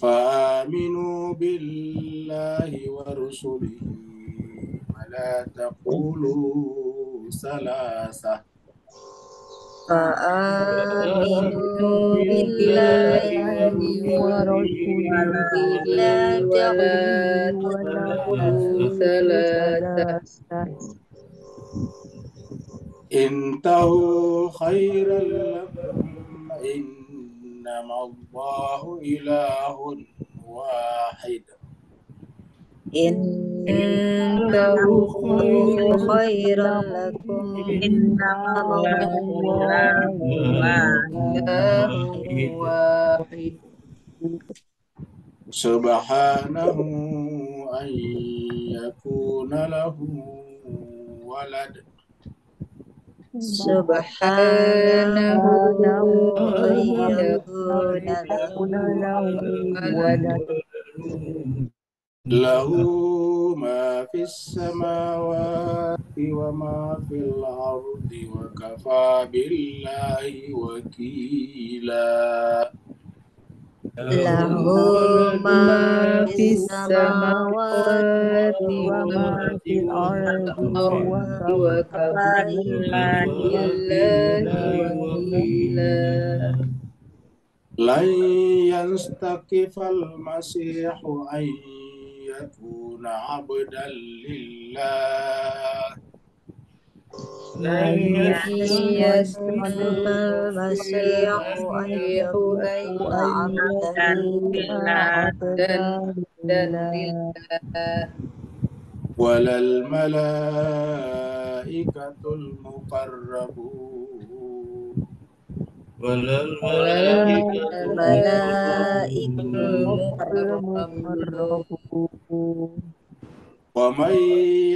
فآمنوا بالله ورسله ولا تقولوا ثلاثة. فآمنوا بالله ورسوله ولا تقولوا ثلاثة. انتهوا خيرا لكم إنما الله إله واحد. إنه خيرا لكم إنما الله إله واحد سبحانه أن يكون له ولد. Subhanahu lahu ma fis samawati wa ma fil ardi wa kafa billahi wakila. Lahu ma fis samawati wa ma fil ardi wa kafa billahi wakila lan yastakifal masihu an yakuna abdan lillah. لن يستنكف المسيح أن يكون عبدا لله ولا الملائكة المقربون. ولا الملائكة المقربون. ومن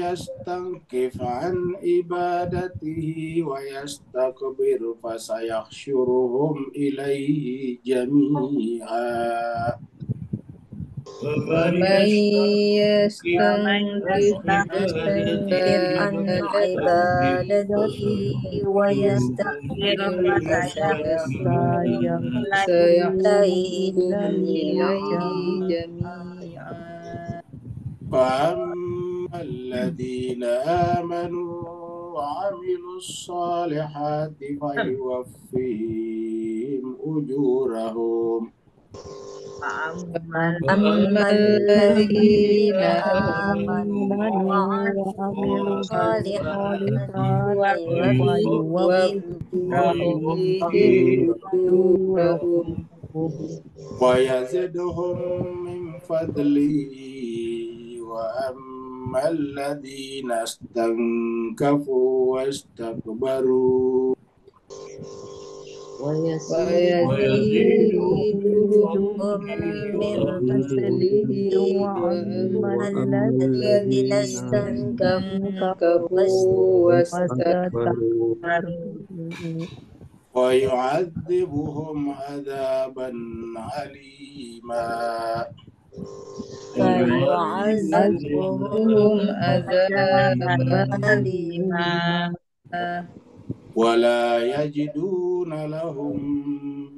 يستنكف عن عبادته ويستكبر فسيحشرهم إليه جميعا ومن يستنكف عن عبادته ويستكبر فسيحشرهم إليه جميعا فأما الذين آمنوا وعملوا الصالحات فيوفيهم أجورهم. أما الذين آمنوا وعملوا الصالحات فيوفيهم أجورهم. ويزدهم من فضله وأما الذين استنكفوا واستكبروا ويزيدهم من فضله وأما الذين استنكفوا واستكبروا ويعذبهم عذابا عليما فيعذبهم عذابا أليما ولا يجدون لهم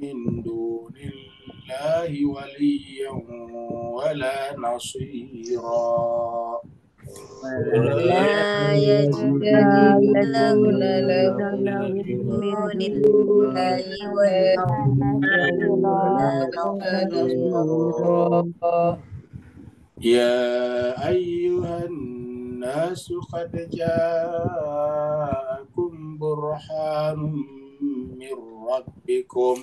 من دون الله وليا ولا نصيرا لا يا أيها الناس قد جاءكم برهان من ربكم.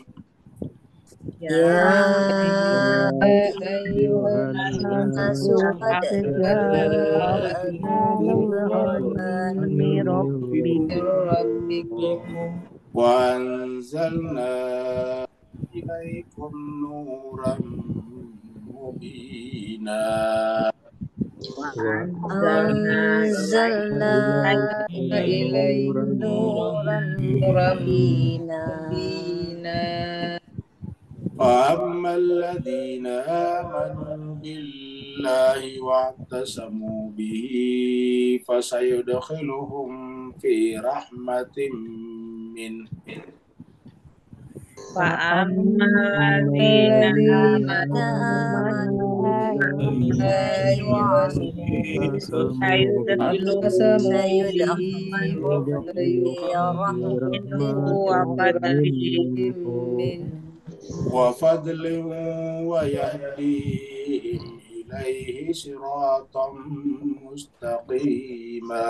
يا أيها الناس قد جاءكم برهان من ربكم وأنزلنا إليكم نورا مبينا أنزلنا إليكم نورا مبينا فأما الذين آمنوا بالله بالله واعتصموا به فسيدخلهم في رحمة منه فأما الذين الذين آمنوا آمنوا بالله ورسوله فيدخلهم سيدخلهم في منه رحمة وفضل منه وفضل ويهديهم إليه صراطا مستقيما.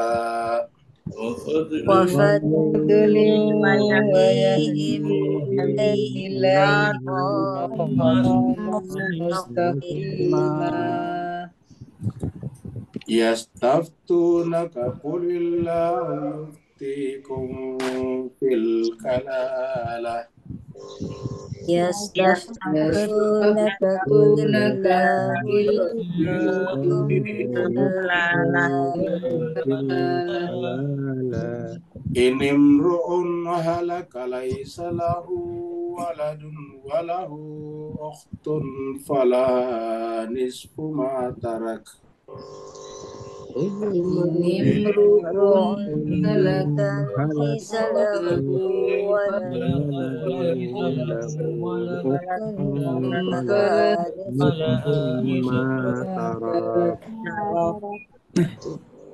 وفضل ويهديهم إليه مستقيما. يستفتونك قل الله يفتيكم في الكلالة. Ini kunaka inimru'un halaka laisa lahu waladun walahu ukhtun fala nisfu ma tarak. امرؤ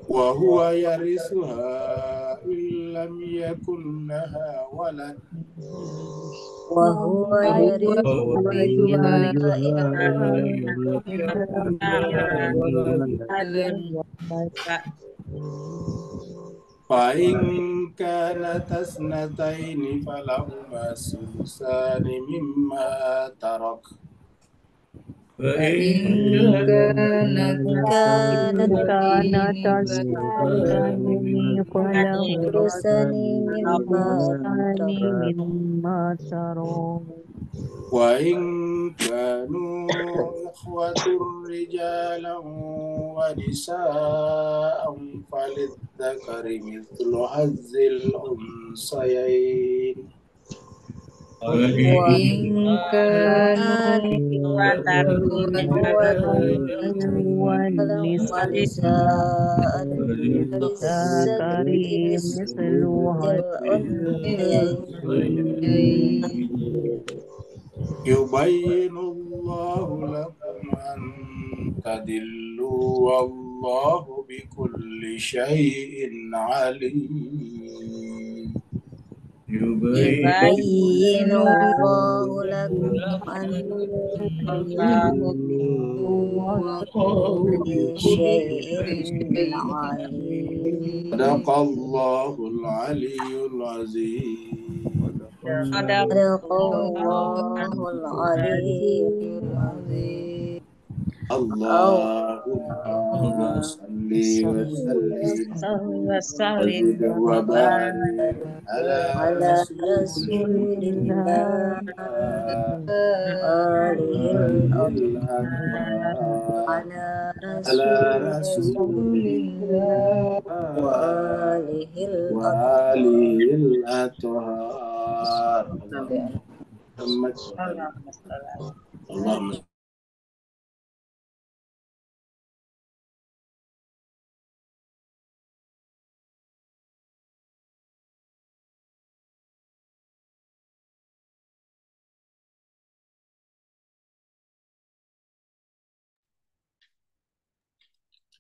وهو يرثها إن لم يكن لها ولد. وهو فإن كانت اثنتين فلهما الثلثان مما ترك فإن كانت كانت فرسان مما وإن كانوا إخوة رجالا ونساء فللذكر مثل حظ الأنثيين. وإن كانوا يبين الله لكم أن تدلوا والله بكل شيء عليم. Yubayinu اللهم صل وسلم وسلم وزد وبارك على على رسول رسول الله آله الأطهار على على رسول الله وآله الأطهار وآله الأطهار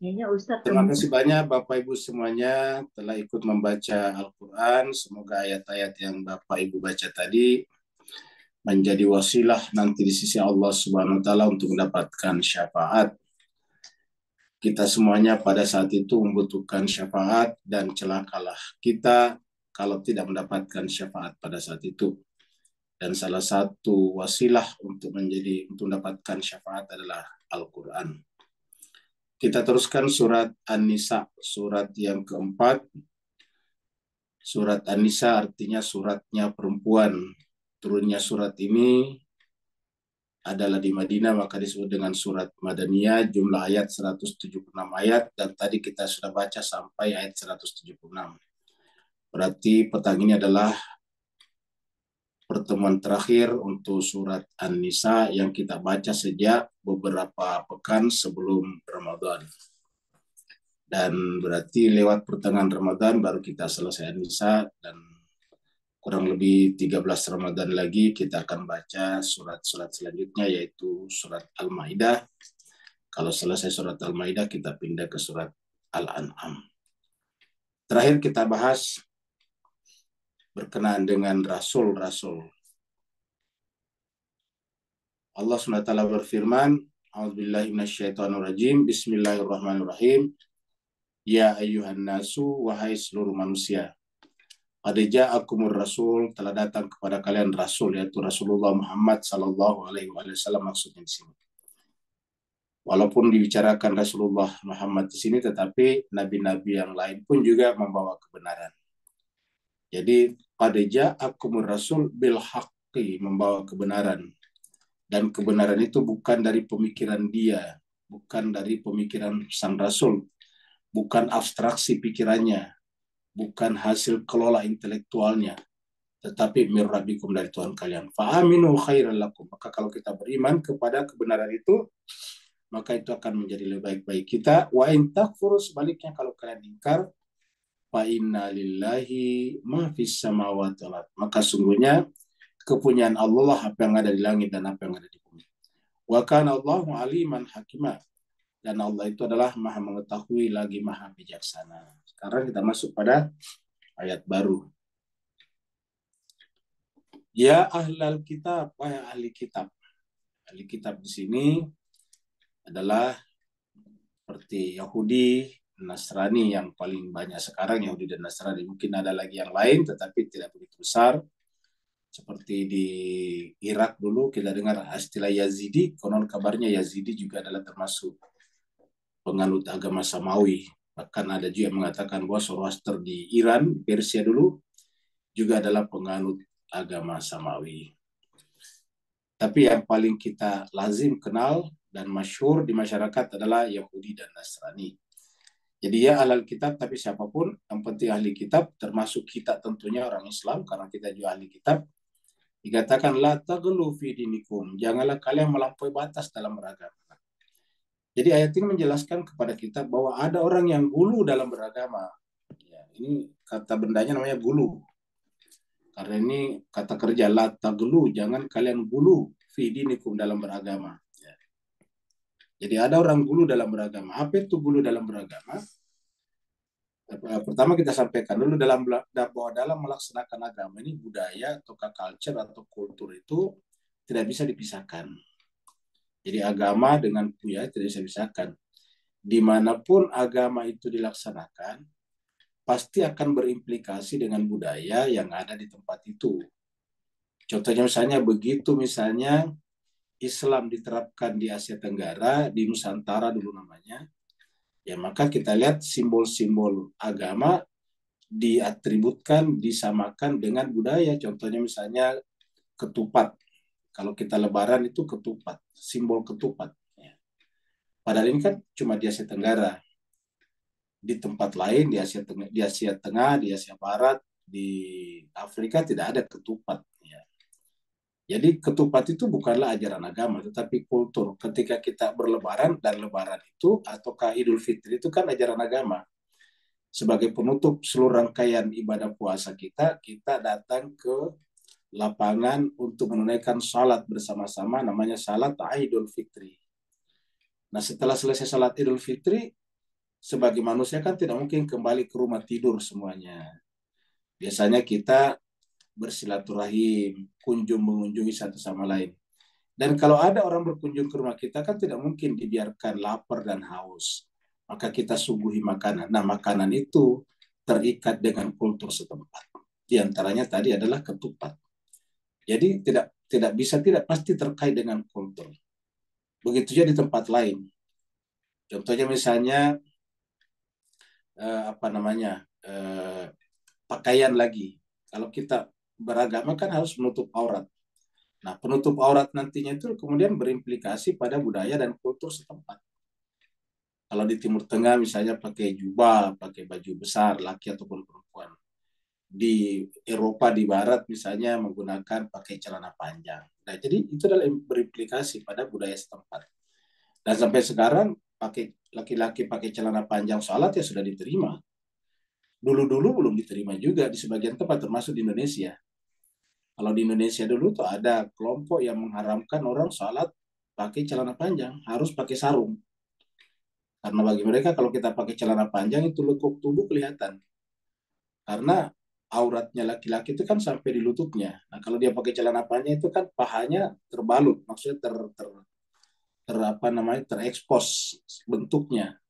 Ustaz Terima kasih banyak Bapak Ibu semuanya telah ikut membaca Al-Quran. Semoga ayat-ayat yang Bapak Ibu baca tadi menjadi wasilah nanti di sisi Allah Subhanahu wa taala untuk mendapatkan syafaat. Kita semuanya pada saat itu membutuhkan syafaat dan celakalah kita kalau tidak mendapatkan syafaat pada saat itu. Dan salah satu wasilah untuk menjadi untuk mendapatkan syafaat adalah Al-Qur'an. Kita teruskan surat An-Nisa, surat yang keempat. Surat An-Nisa artinya suratnya perempuan. Turunnya surat ini adalah di Madinah, maka disebut dengan surat Madaniyah, jumlah ayat 176 ayat, dan tadi kita sudah baca sampai ayat 176. Berarti petang ini adalah pertemuan terakhir untuk surat An-Nisa yang kita baca sejak beberapa pekan sebelum Ramadan. Dan berarti lewat pertengahan Ramadan baru kita selesai An-Nisa dan kurang lebih 13 Ramadan lagi kita akan baca surat-surat selanjutnya yaitu surat Al-Maidah. Kalau selesai surat Al-Maidah kita pindah ke surat Al-An'am. Terakhir kita bahas berkenaan dengan rasul-rasul. Allah SWT berfirman, Bismillahirrahmanirrahim. Ya ayuhan nasu, wahai seluruh manusia. Adija akumur rasul telah datang kepada kalian rasul yaitu Rasulullah Muhammad sallallahu alaihi wasallam maksudnya di sini. Walaupun dibicarakan Rasulullah Muhammad di sini tetapi nabi-nabi yang lain pun juga membawa kebenaran. Jadi pada akumur rasul bil haqqi membawa kebenaran. Dan kebenaran itu bukan dari pemikiran dia, bukan dari pemikiran sang rasul, bukan abstraksi pikirannya, bukan hasil kelola intelektualnya, tetapi mirabikum dari Tuhan kalian. Fa'aminu khairan lakum. Maka kalau kita beriman kepada kebenaran itu, maka itu akan menjadi lebih baik-baik kita. Wa in takfuru sebaliknya kalau kalian ingkar, fa inna lillahi ma fis samawati Maka sungguhnya kepunyaan Allah apa yang ada di langit dan apa yang ada di bumi. Wa kana Allahu aliman hakimah. Dan Allah itu adalah maha mengetahui lagi maha bijaksana. Sekarang kita masuk pada ayat baru. Ya ahlal kitab, wahai ahli kitab. Ahli kitab di sini adalah seperti Yahudi, Nasrani yang paling banyak sekarang Yahudi dan Nasrani. Mungkin ada lagi yang lain tetapi tidak begitu besar. Seperti di Irak dulu kita dengar istilah Yazidi, konon kabarnya Yazidi juga adalah termasuk penganut agama Samawi. Bahkan ada juga yang mengatakan bahwa Zoroaster di Iran, Persia dulu, juga adalah penganut agama Samawi. Tapi yang paling kita lazim kenal dan masyhur di masyarakat adalah Yahudi dan Nasrani. Jadi ya alal kitab, tapi siapa pun yang penting ahli kitab, termasuk kita tentunya orang Islam, karena kita juga ahli kitab, dikatakan la taglu fi dinikum, janganlah kalian melampaui batas dalam beragama. Jadi ayat ini menjelaskan kepada kita bahwa ada orang yang gulu dalam beragama. Ya, ini kata bendanya namanya gulu. Karena ini kata kerja la taglu, jangan kalian gulu fi dinikum dalam beragama. Jadi ada orang gulu dalam beragama. Apa itu gulu dalam beragama? Pertama kita sampaikan dulu dalam bahwa dalam melaksanakan agama ini budaya atau culture atau kultur itu tidak bisa dipisahkan. Jadi agama dengan budaya tidak bisa dipisahkan. Di mana pun agama itu dilaksanakan, pasti akan berimplikasi dengan budaya yang ada di tempat itu. Contohnya misalnya begitu misalnya Islam diterapkan di Asia Tenggara, di Nusantara dulu namanya, ya maka kita lihat simbol-simbol agama diatributkan, disamakan dengan budaya. Contohnya misalnya ketupat. Kalau kita lebaran itu ketupat, simbol ketupat. Ya. Padahal ini kan cuma di Asia Tenggara. Di tempat lain, di Asia Tengah, di Asia Tengah, di Asia Barat, di Afrika tidak ada ketupat. Jadi ketupat itu bukanlah ajaran agama, tetapi kultur. Ketika kita berlebaran dan lebaran itu ataukah Idul Fitri itu kan ajaran agama. Sebagai penutup seluruh rangkaian ibadah puasa kita, kita datang ke lapangan untuk menunaikan salat bersama-sama namanya salat Idul Fitri. Nah setelah selesai salat Idul Fitri, sebagai manusia kan tidak mungkin kembali ke rumah tidur semuanya. Biasanya kita bersilaturahim, kunjung mengunjungi satu sama lain. Dan kalau ada orang berkunjung ke rumah kita kan tidak mungkin dibiarkan lapar dan haus. Maka kita suguhi makanan. Nah, makanan itu terikat dengan kultur setempat. Di antaranya tadi adalah ketupat. Jadi tidak tidak bisa tidak pasti terkait dengan kultur. Begitu juga di tempat lain. Contohnya misalnya eh, apa namanya eh, pakaian lagi. Kalau kita beragama kan harus menutup aurat. Nah, penutup aurat nantinya itu kemudian berimplikasi pada budaya dan kultur setempat. Kalau di Timur Tengah misalnya pakai jubah, pakai baju besar, laki ataupun perempuan. di Eropa di Barat misalnya menggunakan pakai celana panjang. Nah, jadi itu adalah berimplikasi pada budaya setempat. Dan sampai sekarang pakai laki-laki pakai celana panjang sholat ya sudah diterima. Dulu-dulu belum diterima juga di sebagian tempat termasuk di Indonesia. Kalau di Indonesia dulu tuh ada kelompok yang mengharamkan orang sholat pakai celana panjang, harus pakai sarung. Karena bagi mereka kalau kita pakai celana panjang itu lekuk tubuh kelihatan. Karena auratnya laki-laki itu kan sampai di lututnya. Nah, kalau dia pakai celana panjang itu kan pahanya terbalut, maksudnya ter, ter, ter apa namanya terekspos bentuknya.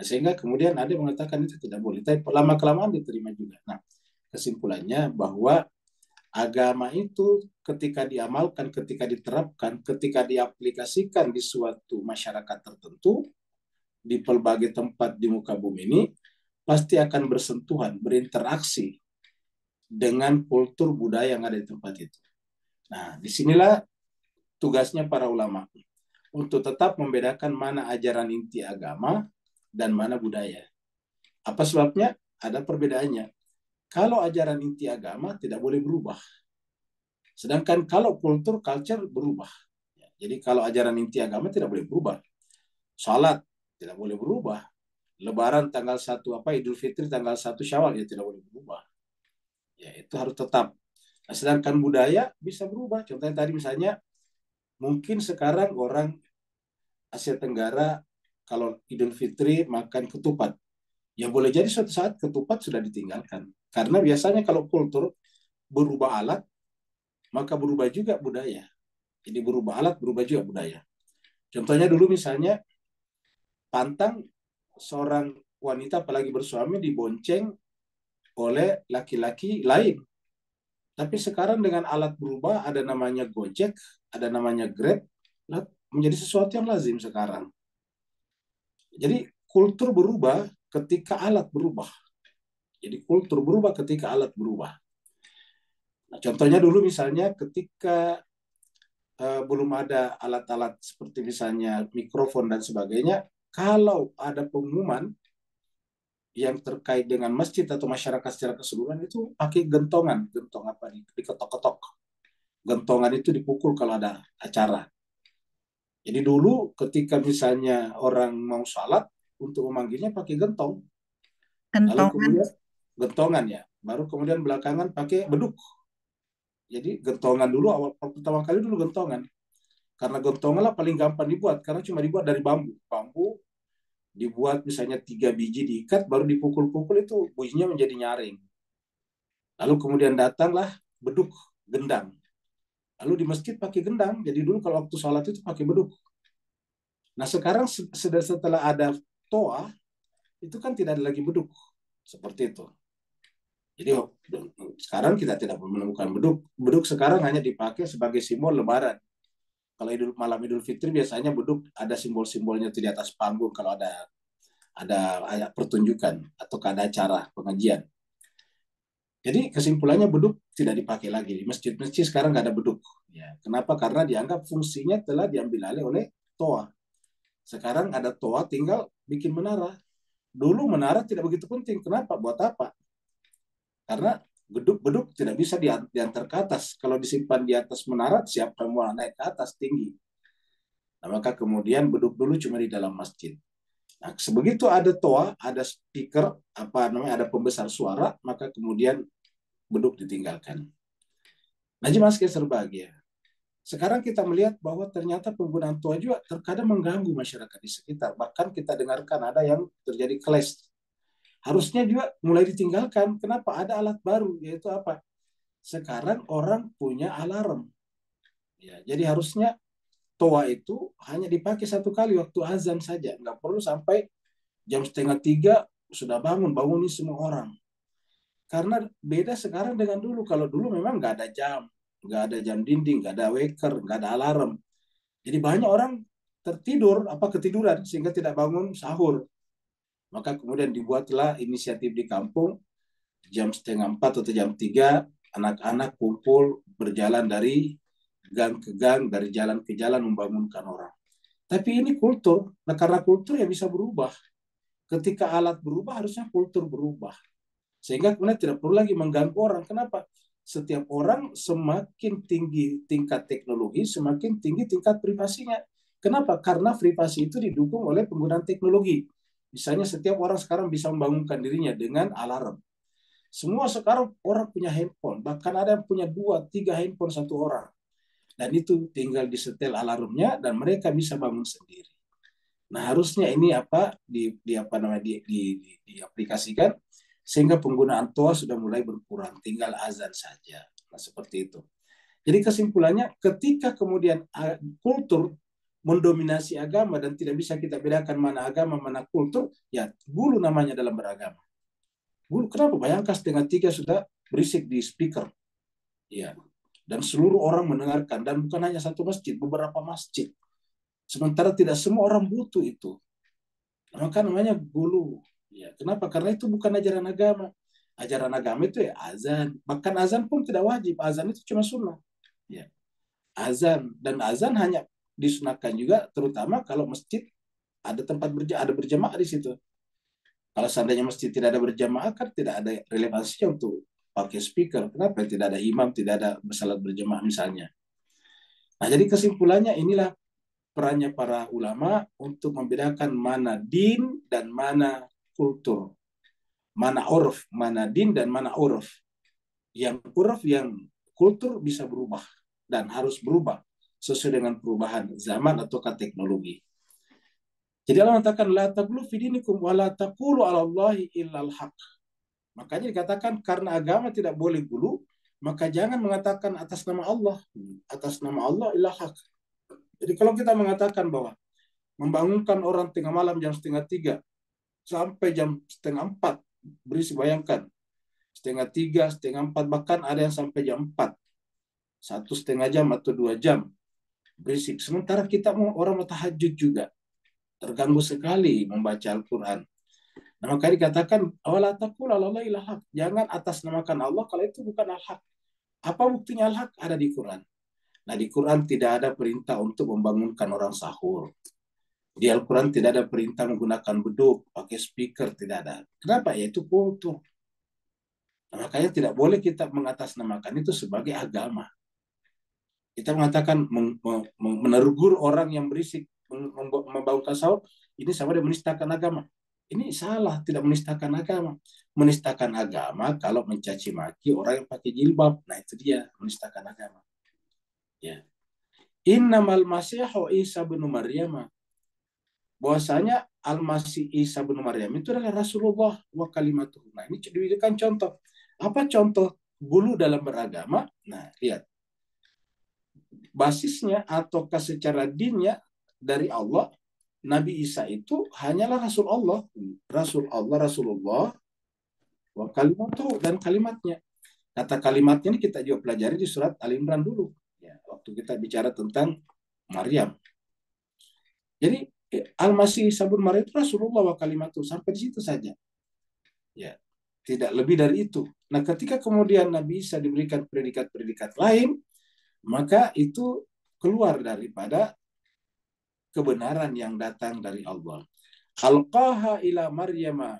Nah, sehingga kemudian ada yang mengatakan itu tidak boleh. Tapi lama kelamaan diterima juga. Nah, kesimpulannya bahwa agama itu ketika diamalkan, ketika diterapkan, ketika diaplikasikan di suatu masyarakat tertentu, di pelbagai tempat di muka bumi ini, pasti akan bersentuhan, berinteraksi dengan kultur budaya yang ada di tempat itu. Nah, di sinilah tugasnya para ulama untuk tetap membedakan mana ajaran inti agama dan mana budaya. Apa sebabnya? Ada perbedaannya. Kalau ajaran inti agama tidak boleh berubah. Sedangkan kalau kultur, culture berubah. Jadi kalau ajaran inti agama tidak boleh berubah. Salat tidak boleh berubah. Lebaran tanggal 1 apa Idul Fitri tanggal 1 Syawal ya tidak boleh berubah. Ya itu harus tetap. Nah, sedangkan budaya bisa berubah. Contohnya tadi misalnya mungkin sekarang orang Asia Tenggara kalau Idul Fitri makan ketupat. Ya boleh jadi suatu saat ketupat sudah ditinggalkan. Karena biasanya kalau kultur berubah alat, maka berubah juga budaya. Jadi berubah alat, berubah juga budaya. Contohnya dulu misalnya pantang seorang wanita apalagi bersuami dibonceng oleh laki-laki lain. Tapi sekarang dengan alat berubah, ada namanya Gojek, ada namanya Grab, menjadi sesuatu yang lazim sekarang. Jadi kultur berubah ketika alat berubah. Jadi kultur berubah ketika alat berubah. Nah, contohnya dulu misalnya ketika uh, belum ada alat-alat seperti misalnya mikrofon dan sebagainya, kalau ada pengumuman yang terkait dengan masjid atau masyarakat secara keseluruhan itu pakai gentongan, gentong apa nih, diketok-ketok. Gentongan itu dipukul kalau ada acara. Jadi dulu ketika misalnya orang mau salat untuk memanggilnya pakai gentong. Gentongan. Lalu kemudian gentongan ya. Baru kemudian belakangan pakai beduk. Jadi gentongan dulu awal pertama kali dulu gentongan. Karena gentongan lah paling gampang dibuat karena cuma dibuat dari bambu. Bambu dibuat misalnya tiga biji diikat baru dipukul-pukul itu bunyinya menjadi nyaring. Lalu kemudian datanglah beduk gendang. Lalu di masjid pakai gendang. Jadi dulu kalau waktu sholat itu pakai beduk. Nah sekarang setelah ada toa, itu kan tidak ada lagi beduk. Seperti itu. Jadi sekarang kita tidak menemukan beduk. Beduk sekarang hanya dipakai sebagai simbol lebaran. Kalau idul, malam Idul Fitri biasanya beduk ada simbol-simbolnya di atas panggung kalau ada ada ayat pertunjukan atau ada acara pengajian. Jadi kesimpulannya beduk tidak dipakai lagi di masjid-masjid sekarang nggak ada beduk. Ya, kenapa? Karena dianggap fungsinya telah diambil alih oleh toa. Sekarang ada toa, tinggal bikin menara. Dulu menara tidak begitu penting. Kenapa? Buat apa? Karena beduk-beduk tidak bisa diantar ke atas. Kalau disimpan di atas menara, siapa yang mau naik ke atas tinggi. Nah, maka kemudian beduk dulu cuma di dalam masjid. Nah, sebegitu ada toa, ada speaker, apa namanya, ada pembesar suara, maka kemudian beduk ditinggalkan. Jemaah sekalian serbahagia. Sekarang kita melihat bahwa ternyata penggunaan toa juga terkadang mengganggu masyarakat di sekitar. Bahkan kita dengarkan ada yang terjadi clash. Harusnya juga mulai ditinggalkan. Kenapa? Ada alat baru, yaitu apa? Sekarang orang punya alarm. Ya, jadi harusnya toa itu hanya dipakai satu kali waktu azan saja. Nggak perlu sampai jam setengah tiga sudah bangun, bangunin semua orang. Karena beda sekarang dengan dulu. Kalau dulu memang nggak ada jam, nggak ada jam dinding, nggak ada waker, nggak ada alarm. Jadi banyak orang tertidur, apa ketiduran sehingga tidak bangun sahur. Maka kemudian dibuatlah inisiatif di kampung jam setengah empat atau jam tiga anak-anak kumpul berjalan dari gang ke gang, dari jalan ke jalan membangunkan orang. Tapi ini kultur, nah karena kultur ya bisa berubah. Ketika alat berubah harusnya kultur berubah. Sehingga kemudian tidak perlu lagi mengganggu orang. Kenapa? Setiap orang semakin tinggi tingkat teknologi, semakin tinggi tingkat privasinya. Kenapa? Karena privasi itu didukung oleh penggunaan teknologi. Misalnya setiap orang sekarang bisa membangunkan dirinya dengan alarm. Semua sekarang orang punya handphone, bahkan ada yang punya dua, tiga handphone satu orang. Dan itu tinggal disetel alarmnya dan mereka bisa bangun sendiri. Nah harusnya ini apa di, di apa namanya di, di, di, diaplikasikan sehingga penggunaan toa sudah mulai berkurang, tinggal azan saja. Nah seperti itu. Jadi kesimpulannya ketika kemudian kultur mendominasi agama dan tidak bisa kita bedakan mana agama mana kultur, ya bulu namanya dalam beragama. Bulu kenapa? Bayangkan setengah tiga sudah berisik di speaker. Ya, dan seluruh orang mendengarkan dan bukan hanya satu masjid, beberapa masjid. Sementara tidak semua orang butuh itu. Maka namanya bulu. Ya, kenapa? Karena itu bukan ajaran agama. Ajaran agama itu ya azan. Bahkan azan pun tidak wajib. Azan itu cuma sunnah. Ya. Azan dan azan hanya disunahkan juga terutama kalau masjid ada tempat berja ada berjamaah di situ. Kalau seandainya masjid tidak ada berjamaah kan tidak ada relevansinya untuk pakai speaker. Kenapa tidak ada imam, tidak ada bersalat berjamaah misalnya. Nah, jadi kesimpulannya inilah perannya para ulama untuk membedakan mana din dan mana kultur. Mana urf, mana din dan mana urf. Yang urf yang kultur bisa berubah dan harus berubah sesuai dengan perubahan zaman atau teknologi. Jadi Allah mengatakan la taqulu fi dinikum wa la taqulu 'ala Allahi illal haq. Makanya dikatakan karena agama tidak boleh gulu, maka jangan mengatakan atas nama Allah, atas nama Allah illa haq. Jadi kalau kita mengatakan bahwa membangunkan orang tengah malam jam setengah tiga sampai jam setengah empat, berisi bayangkan setengah tiga, setengah empat, bahkan ada yang sampai jam empat, satu setengah jam atau dua jam berisik. Sementara kita mau orang mau tahajud juga. Terganggu sekali membaca Al-Quran. Nah, maka dikatakan, ilahak. Jangan atas namakan Allah kalau itu bukan al-haq. Apa buktinya al-haq? Ada di Quran. Nah, di Quran tidak ada perintah untuk membangunkan orang sahur. Di Al-Quran tidak ada perintah menggunakan beduk, pakai speaker, tidak ada. Kenapa? Ya itu kultur. Nah, makanya tidak boleh kita mengatasnamakan itu sebagai agama kita mengatakan menerugur orang yang berisik membangunkan sahur ini sama dengan menistakan agama. Ini salah tidak menistakan agama. Menistakan agama kalau mencaci maki orang yang pakai jilbab. Nah itu dia menistakan agama. Ya. Innamal masihu isa bin maryam bahwasanya al-masih Isa bin Maryam itu adalah Rasulullah wa kalimatuh. Nah, ini diberikan contoh. Apa contoh bulu dalam beragama? Nah, lihat basisnya ataukah secara dinnya dari Allah Nabi Isa itu hanyalah Rasul Allah. Rasul Allah Rasulullah. Wa kalimatu dan kalimatnya. Kata kalimatnya ini kita juga pelajari di surat Al Imran dulu. Ya waktu kita bicara tentang Maryam. Jadi Al-Masih Sabun Maryam itu Rasulullah wa kalimatu. Sampai di situ saja. Ya tidak lebih dari itu. Nah ketika kemudian Nabi Isa diberikan predikat-predikat lain maka itu keluar daripada kebenaran yang datang dari Allah. Alqaha ila Maryam.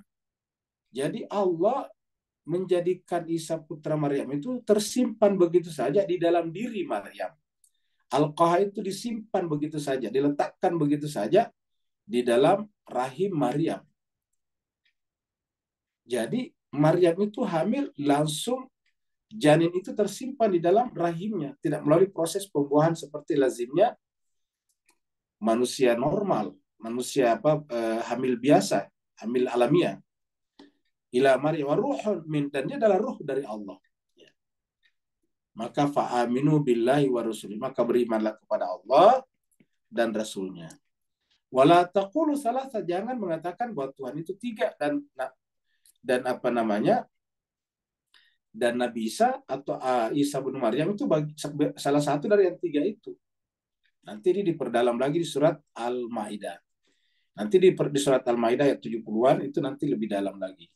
Jadi Allah menjadikan Isa putra Maryam itu tersimpan begitu saja di dalam diri Maryam. Alqaha itu disimpan begitu saja, diletakkan begitu saja di dalam rahim Maryam. Jadi Maryam itu hamil langsung janin itu tersimpan di dalam rahimnya, tidak melalui proses pembuahan seperti lazimnya manusia normal, manusia apa eh, hamil biasa, hamil alamiah. Ila Maryam ruhun min dan dia adalah ruh dari Allah. Ya. Maka fa'aminu billahi wa rasuli. Maka berimanlah kepada Allah dan Rasulnya. Wala taqulu salah jangan mengatakan bahwa Tuhan itu tiga dan dan apa namanya dan Nabi Isa atau uh, Isa bin Maryam itu bagi, salah satu dari yang tiga itu. Nanti ini diperdalam lagi di surat Al-Maidah. Nanti di, di surat Al-Maidah ayat 70-an itu nanti lebih dalam lagi.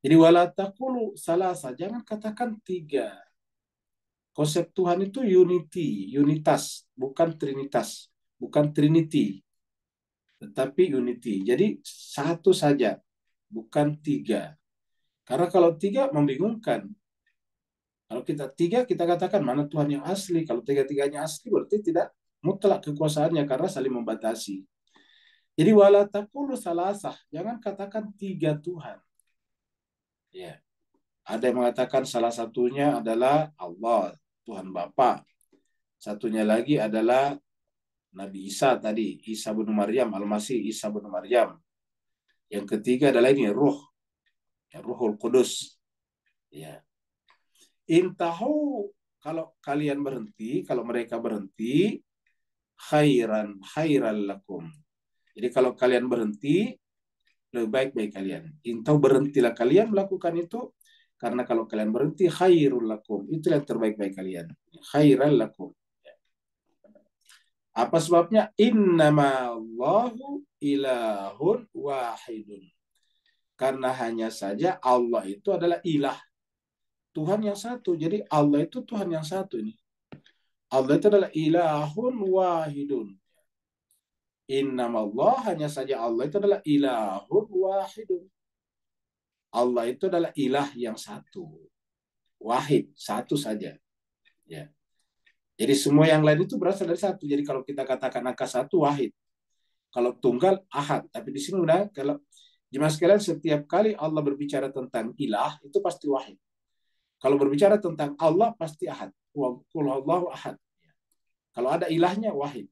Jadi wala taqulu salasa, jangan katakan tiga. Konsep Tuhan itu unity, unitas, bukan trinitas, bukan trinity. Tetapi unity. Jadi satu saja, bukan tiga Karena kalau tiga membingungkan. Kalau kita tiga, kita katakan mana Tuhan yang asli. Kalau tiga-tiganya asli, berarti tidak mutlak kekuasaannya karena saling membatasi. Jadi wala takulu salasah, jangan katakan tiga Tuhan. Ya. Ada yang mengatakan salah satunya adalah Allah, Tuhan Bapa. Satunya lagi adalah Nabi Isa tadi, Isa bin Maryam, Al-Masih Isa bin Maryam. Yang ketiga adalah ini Ruh, ya, Ruhul Kudus. Ya. Intahu kalau kalian berhenti, kalau mereka berhenti, khairan khairan lakum. Jadi kalau kalian berhenti, lebih baik bagi kalian. Intahu berhentilah kalian melakukan itu, karena kalau kalian berhenti, khairul lakum. Itu yang terbaik bagi kalian. Khairan lakum. Apa sebabnya? Innama Allahu ilahun wahidun. Karena hanya saja Allah itu adalah ilah. Tuhan yang satu. Jadi Allah itu Tuhan yang satu ini. Allah itu adalah ilahun wahidun. Allah hanya saja Allah itu adalah ilahun wahidun. Allah itu adalah ilah yang satu. Wahid, satu saja. Ya. Jadi semua yang lain itu berasal dari satu. Jadi kalau kita katakan angka satu wahid. Kalau tunggal ahad. Tapi di sini udah kalau jemaah sekalian setiap kali Allah berbicara tentang ilah itu pasti wahid. Kalau berbicara tentang Allah pasti ahad. Allahu ahad. Kalau ada ilahnya wahid.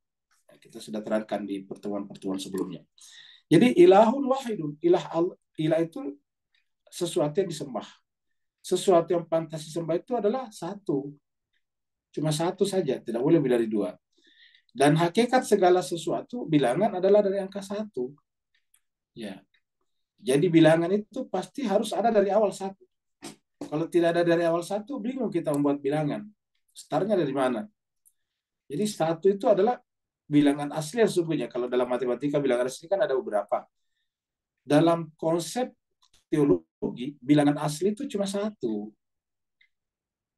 Ya, kita sudah terangkan di pertemuan-pertemuan sebelumnya. Jadi ilahun wahidun. Ilah ilah itu sesuatu yang disembah. Sesuatu yang pantas disembah itu adalah satu Cuma satu saja, tidak boleh lebih dari dua. Dan hakikat segala sesuatu bilangan adalah dari angka satu. Ya. Jadi bilangan itu pasti harus ada dari awal satu. Kalau tidak ada dari awal satu, bingung kita membuat bilangan. Startnya dari mana? Jadi satu itu adalah bilangan asli yang sesungguhnya. Kalau dalam matematika bilangan asli kan ada beberapa. Dalam konsep teologi, bilangan asli itu cuma satu.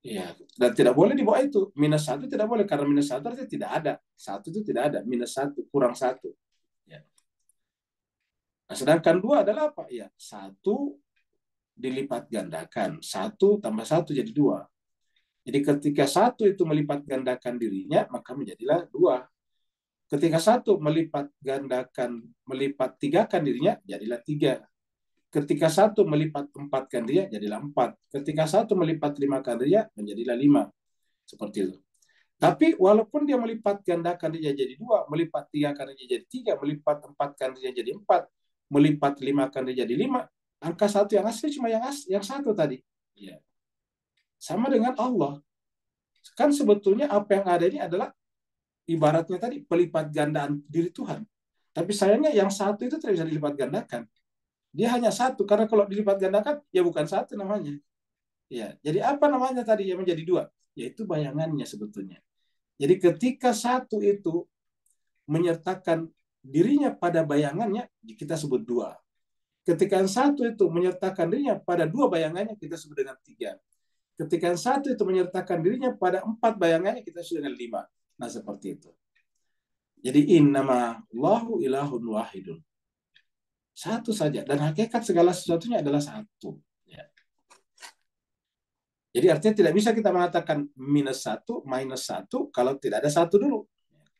Ya, dan tidak boleh di bawah itu. Minus satu tidak boleh karena minus satu artinya tidak ada. Satu itu tidak ada. Minus satu kurang satu. Nah, sedangkan dua adalah apa? Ya, satu dilipat gandakan. Satu tambah satu jadi dua. Jadi ketika satu itu melipat gandakan dirinya, maka menjadilah dua. Ketika satu melipat gandakan, melipat tigakan dirinya, jadilah tiga. Ketika satu melipat empatkan dia, jadilah empat. Ketika satu melipat lima dia, menjadilah lima. Seperti itu. Tapi walaupun dia melipat gandakan dia jadi dua, melipat tiga kali dia jadi tiga, melipat empat kali dia jadi empat, melipat lima kali dia jadi lima, angka satu yang asli cuma yang asli, yang satu tadi. Ya. Sama dengan Allah. Kan sebetulnya apa yang ada ini adalah ibaratnya tadi pelipat gandaan diri Tuhan. Tapi sayangnya yang satu itu tidak bisa dilipat gandakan. Dia hanya satu karena kalau dilipat gandakan ya bukan satu namanya. Ya, jadi apa namanya tadi yang menjadi dua? Yaitu bayangannya sebetulnya. Jadi ketika satu itu menyertakan dirinya pada bayangannya, kita sebut dua. Ketika satu itu menyertakan dirinya pada dua bayangannya, kita sebut dengan tiga. Ketika satu itu menyertakan dirinya pada empat bayangannya, kita sebut dengan lima. Nah, seperti itu. Jadi innama Allahu ilahun wahidun. Satu saja. Dan hakikat segala sesuatunya adalah satu. Ya. Jadi artinya tidak bisa kita mengatakan minus satu, minus satu, kalau tidak ada satu dulu.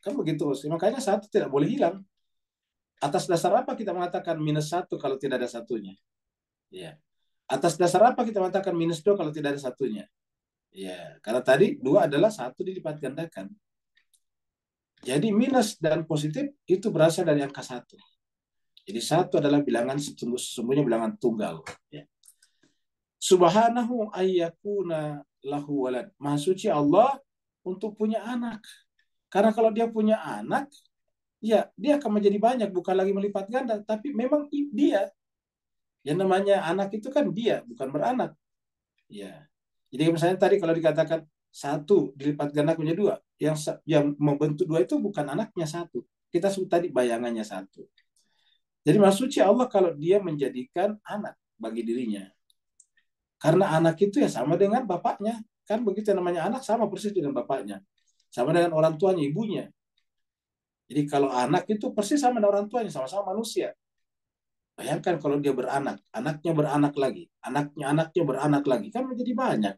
Kan begitu. Makanya satu tidak boleh hilang. Atas dasar apa kita mengatakan minus satu kalau tidak ada satunya? Ya. Atas dasar apa kita mengatakan minus dua kalau tidak ada satunya? Ya, karena tadi dua adalah satu dilipat gandakan. Jadi minus dan positif itu berasal dari angka satu. Jadi satu adalah bilangan sesungguhnya bilangan tunggal. Ya. Subhanahu ayyakuna lahu walad. Maha suci Allah untuk punya anak. Karena kalau dia punya anak, ya dia akan menjadi banyak, bukan lagi melipat ganda, tapi memang dia. Yang namanya anak itu kan dia, bukan beranak. Ya. Jadi misalnya tadi kalau dikatakan satu dilipat ganda menjadi dua, yang yang membentuk dua itu bukan anaknya satu. Kita sebut tadi bayangannya satu. Jadi maksudnya Allah kalau dia menjadikan anak bagi dirinya. Karena anak itu ya sama dengan bapaknya. Kan begitu namanya anak sama persis dengan bapaknya. Sama dengan orang tuanya, ibunya. Jadi kalau anak itu persis sama dengan orang tuanya, sama-sama manusia. Bayangkan kalau dia beranak, anaknya beranak lagi, anaknya anaknya beranak lagi, kan menjadi banyak.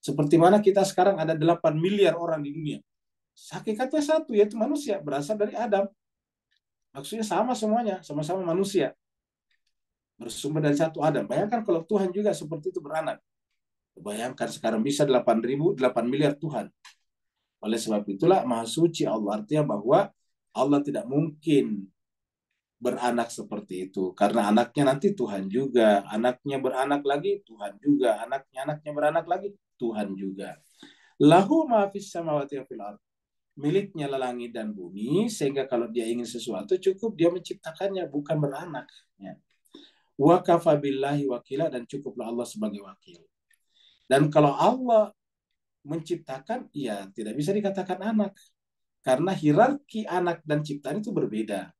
Seperti mana kita sekarang ada 8 miliar orang di dunia. Hakikatnya satu, yaitu manusia, berasal dari Adam. Maksudnya sama semuanya, sama-sama manusia. Bersumber dari satu Adam. Bayangkan kalau Tuhan juga seperti itu beranak. Bayangkan sekarang bisa 8 ribu, 8 miliar Tuhan. Oleh sebab itulah Maha Suci Allah artinya bahwa Allah tidak mungkin beranak seperti itu. Karena anaknya nanti Tuhan juga. Anaknya beranak lagi Tuhan juga. Anaknya anaknya beranak lagi Tuhan juga. Lahu maafis samawati fil miliknya langit dan bumi sehingga kalau dia ingin sesuatu cukup dia menciptakannya bukan beranak wa kafabillahi wakila dan cukuplah Allah sebagai wakil. Dan kalau Allah menciptakan ya tidak bisa dikatakan anak karena hierarki anak dan ciptaan itu berbeda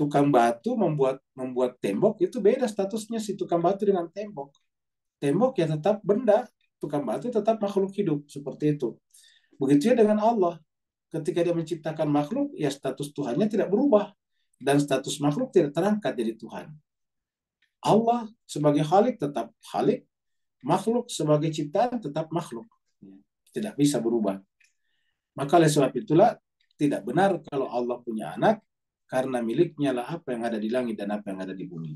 tukang batu membuat membuat tembok itu beda statusnya si tukang batu dengan tembok. Tembok ya tetap benda, tukang batu tetap makhluk hidup seperti itu. Begitu ya dengan Allah. Ketika dia menciptakan makhluk, ya status Tuhannya tidak berubah dan status makhluk tidak terangkat jadi Tuhan. Allah sebagai Khalik tetap Khalik, makhluk sebagai ciptaan tetap makhluk. Tidak bisa berubah. Maka oleh sebab itulah tidak benar kalau Allah punya anak karena miliknya lah apa yang ada di langit dan apa yang ada di bumi.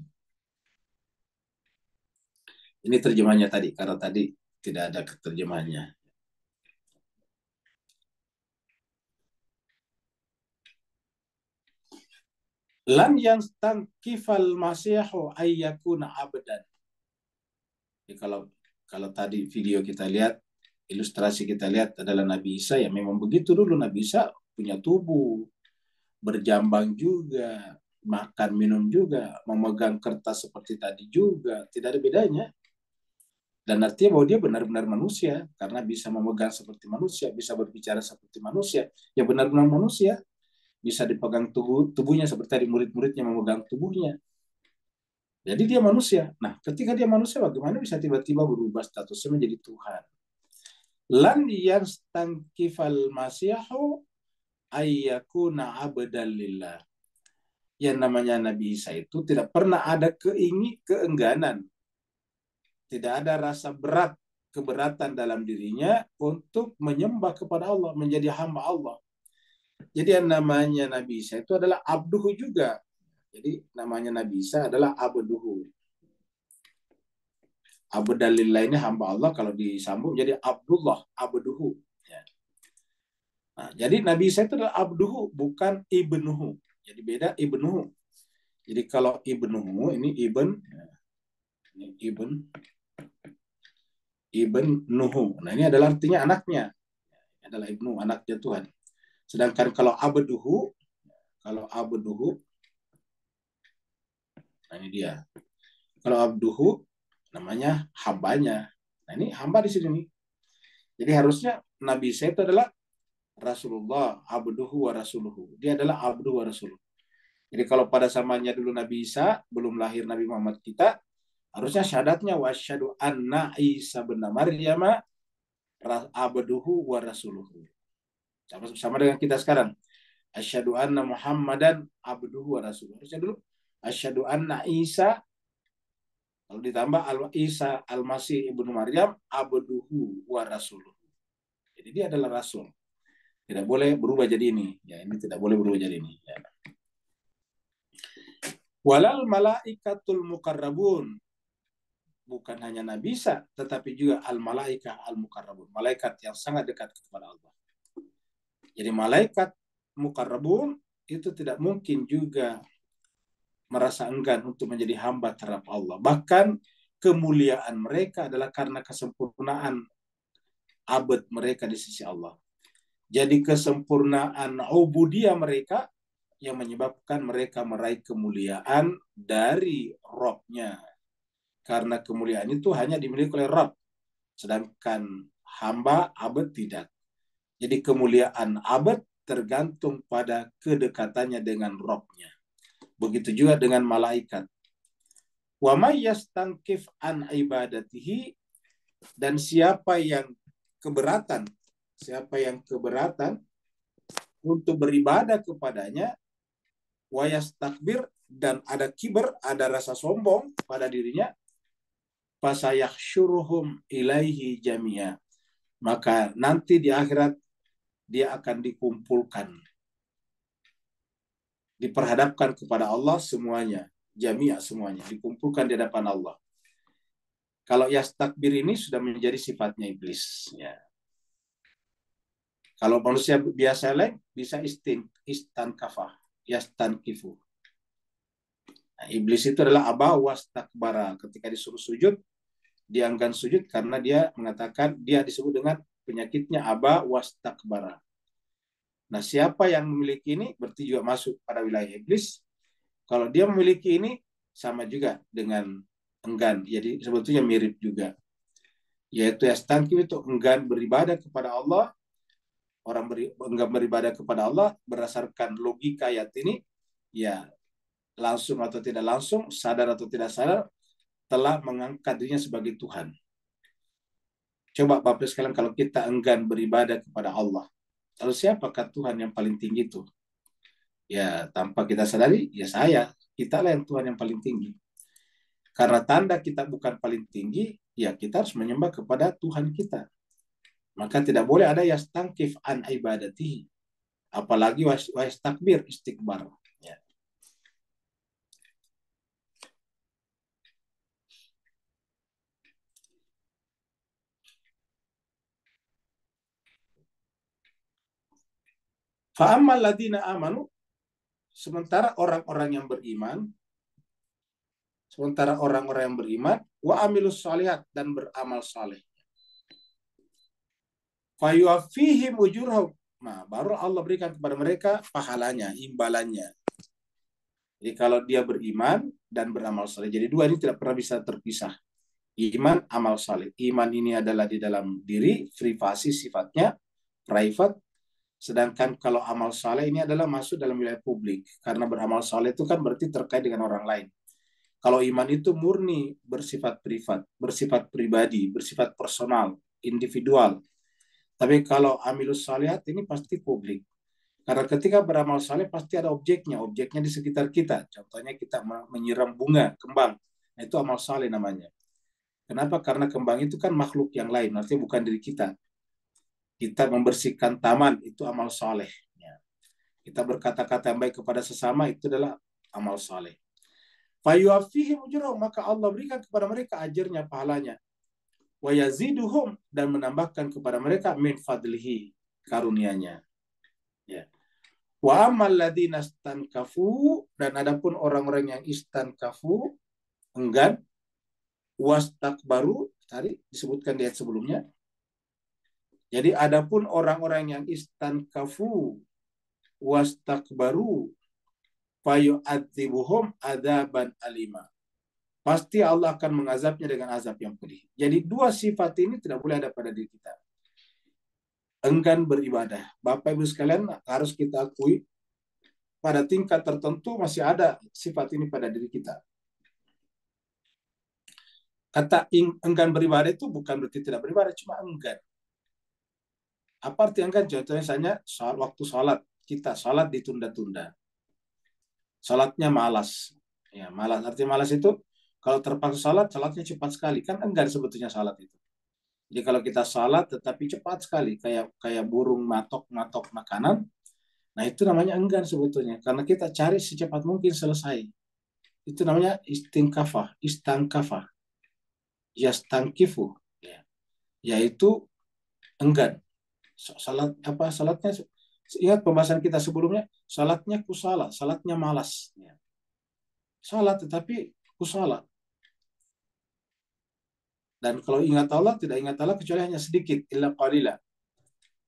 Ini terjemahnya tadi, karena tadi tidak ada terjemahnya. Lam yang kifal masihu ayyakuna abdan. Kalau kalau tadi video kita lihat, ilustrasi kita lihat adalah Nabi Isa, ya memang begitu dulu Nabi Isa punya tubuh, berjambang juga, makan minum juga, memegang kertas seperti tadi juga, tidak ada bedanya. Dan artinya bahwa dia benar-benar manusia, karena bisa memegang seperti manusia, bisa berbicara seperti manusia, ya benar-benar manusia. Bisa dipegang tubuh tubuhnya seperti tadi murid-muridnya memegang tubuhnya. Jadi dia manusia. Nah, ketika dia manusia, bagaimana bisa tiba-tiba berubah statusnya menjadi Tuhan? Lan yastankifal masihu ayyakuna abdalillah. Yang namanya Nabi Isa itu tidak pernah ada keingin keengganan. Tidak ada rasa berat, keberatan dalam dirinya untuk menyembah kepada Allah, menjadi hamba Allah. Jadi yang namanya Nabi Isa itu adalah abduhu juga. Jadi namanya Nabi Isa adalah abduhu. Abdalillah ini hamba Allah kalau disambung jadi Abdullah, abduhu. Nah, jadi Nabi Isa itu adalah abduhu, bukan ibnuhu. Jadi beda ibnuhu. Jadi kalau ibnuhu ini ibn, ya, ini ibn, ibn nuhu. Nah ini adalah artinya anaknya. Ini adalah ibnu, anaknya Tuhan. Sedangkan kalau abduhu, kalau abduhu, nah ini dia. Kalau abduhu, namanya hambanya. Nah ini hamba di sini. Jadi harusnya Nabi Isa itu adalah Rasulullah abduhu wa rasuluhu. Dia adalah abdu wa rasuluh. Jadi kalau pada zamannya dulu Nabi Isa, belum lahir Nabi Muhammad kita, harusnya syahadatnya wasyadu anna Isa bin Maryam abduhu wa rasuluhu. Sama, sama dengan kita sekarang. Asyhadu anna Muhammadan abduhu wa rasuluhu. Harusnya dulu asyhadu anna Isa kalau ditambah al Isa al-Masih ibnu Maryam abduhu wa rasuluhu. Jadi dia adalah rasul. Tidak boleh berubah jadi ini. Ya, ini tidak boleh berubah jadi ini. Ya. Walal malaikatul mukarrabun. Bukan hanya Nabi Isa, tetapi juga al-malaika al-mukarrabun. Malaikat yang sangat dekat kepada Allah. Jadi malaikat mukarrabun itu tidak mungkin juga merasa enggan untuk menjadi hamba terhadap Allah. Bahkan kemuliaan mereka adalah karena kesempurnaan abad mereka di sisi Allah. Jadi kesempurnaan ubudiyah mereka yang menyebabkan mereka meraih kemuliaan dari Robnya. Karena kemuliaan itu hanya dimiliki oleh Rob. Sedangkan hamba abad tidak. Jadi kemuliaan abad tergantung pada kedekatannya dengan Robnya. Begitu juga dengan malaikat. Wa yastankif an ibadatihi dan siapa yang keberatan siapa yang keberatan untuk beribadah kepadanya wayas takbir dan ada kiber, ada rasa sombong pada dirinya, fasayakhsyuruhum ilaihi jami'a. Maka nanti di akhirat dia akan dikumpulkan. Diperhadapkan kepada Allah semuanya, jami'a semuanya, dikumpulkan di hadapan Allah. Kalau yastakbir ini sudah menjadi sifatnya iblis. Ya. Kalau manusia biasa lain bisa istin istan kafah, yastan kifu. Nah, iblis itu adalah aba wastakbara. Ketika disuruh sujud, dia enggan sujud karena dia mengatakan dia disebut dengan penyakitnya aba wastakbara. Nah, siapa yang memiliki ini berarti juga masuk pada wilayah iblis. Kalau dia memiliki ini sama juga dengan enggan. Jadi sebetulnya mirip juga. Yaitu yastankim itu enggan beribadah kepada Allah. Orang beri, enggan beribadah kepada Allah berdasarkan logika ayat ini, ya langsung atau tidak langsung, sadar atau tidak sadar, telah mengangkat dirinya sebagai Tuhan. Coba Bapak sekalian kalau kita enggan beribadah kepada Allah, lalu siapakah Tuhan yang paling tinggi itu? Ya tanpa kita sadari, ya saya, kita lah yang Tuhan yang paling tinggi. Karena tanda kita bukan paling tinggi, ya kita harus menyembah kepada Tuhan kita. Maka tidak boleh ada yastangkif an ibadati. Apalagi was takbir istiqbar. Ya. Fa'ammal ladina amanu sementara orang-orang yang beriman sementara orang-orang yang beriman wa amilus salihat dan beramal saleh. Fayuafihim ujurhum. Nah baru Allah berikan kepada mereka pahalanya imbalannya. Jadi kalau dia beriman dan beramal saleh jadi dua ini tidak pernah bisa terpisah. Iman amal saleh. Iman ini adalah di dalam diri privasi sifatnya private Sedangkan kalau amal saleh ini adalah masuk dalam wilayah publik. Karena beramal saleh itu kan berarti terkait dengan orang lain. Kalau iman itu murni bersifat privat, bersifat pribadi, bersifat personal, individual. Tapi kalau amilus salihat ini pasti publik. Karena ketika beramal saleh pasti ada objeknya, objeknya di sekitar kita. Contohnya kita menyiram bunga, kembang. Nah, itu amal saleh namanya. Kenapa? Karena kembang itu kan makhluk yang lain, artinya bukan diri kita kita membersihkan taman itu amal soleh. Ya. Kita berkata-kata yang baik kepada sesama itu adalah amal soleh. Fayuafihim maka Allah berikan kepada mereka ajarnya, pahalanya. Wa yaziduhum, dan menambahkan kepada mereka min fadlihi, karunianya. Ya. Wa amal ladina kafu, dan adapun orang-orang yang kafu enggan, wastakbaru, tadi disebutkan di ayat sebelumnya, jadi adapun orang-orang yang istankafu wastakbaru fayu'adzibuhum adaban alima. Pasti Allah akan mengazabnya dengan azab yang pedih. Jadi dua sifat ini tidak boleh ada pada diri kita. Enggan beribadah. Bapak Ibu sekalian harus kita akui pada tingkat tertentu masih ada sifat ini pada diri kita. Kata enggan beribadah itu bukan berarti tidak beribadah, cuma enggan. Apa arti enggan? Contohnya misalnya soal waktu sholat. Kita sholat ditunda-tunda. Sholatnya malas. Ya, malas. Arti malas itu kalau terpaksa sholat, sholatnya cepat sekali. Kan enggan sebetulnya sholat itu. Jadi kalau kita sholat tetapi cepat sekali. Kayak kayak burung matok-matok makanan. Nah itu namanya enggan sebetulnya. Karena kita cari secepat mungkin selesai. Itu namanya istingkafah, istangkafah. Yastangkifu. Ya. Yaitu enggan salat apa salatnya ingat pembahasan kita sebelumnya salatnya kusala salatnya malas ya. salat tetapi kusala dan kalau ingat Allah tidak ingat Allah kecuali hanya sedikit illa qalila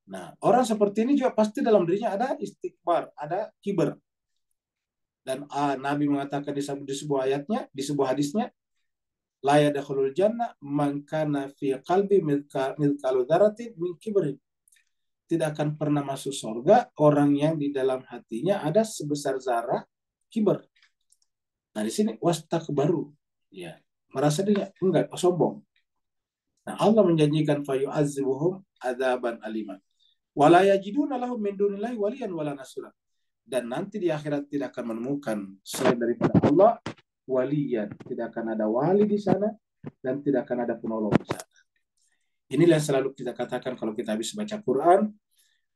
nah orang seperti ini juga pasti dalam dirinya ada istighfar ada kiber dan ah, Nabi mengatakan di, sebuah ayatnya di sebuah hadisnya la yadkhulul jannah man fi qalbi milkalu min kibrin tidak akan pernah masuk surga orang yang di dalam hatinya ada sebesar zarah kiber. Nah di sini wastak baru, ya merasa dia enggak sombong. Nah Allah menjanjikan fayu azibuhum adaban aliman. Wala yajiduna lahum min dunillahi waliyan wala dan nanti di akhirat tidak akan menemukan selain daripada Allah waliyan, tidak akan ada wali di sana dan tidak akan ada penolong di sana. Inilah selalu kita katakan kalau kita habis baca Quran,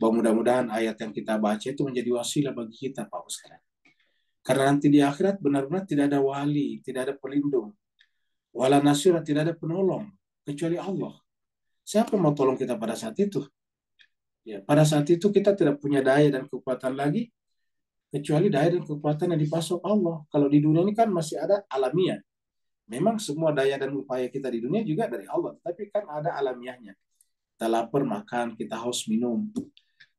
bahwa mudah-mudahan ayat yang kita baca itu menjadi wasilah bagi kita, Pak sekalian. Karena nanti di akhirat benar-benar tidak ada wali, tidak ada pelindung. Wala nasirah, tidak ada penolong. Kecuali Allah. Siapa mau tolong kita pada saat itu? Ya, pada saat itu kita tidak punya daya dan kekuatan lagi, kecuali daya dan kekuatan yang dipasok Allah. Kalau di dunia ini kan masih ada alamiah. Memang semua daya dan upaya kita di dunia juga dari Allah, tapi kan ada alamiahnya. Kita lapar makan, kita haus minum,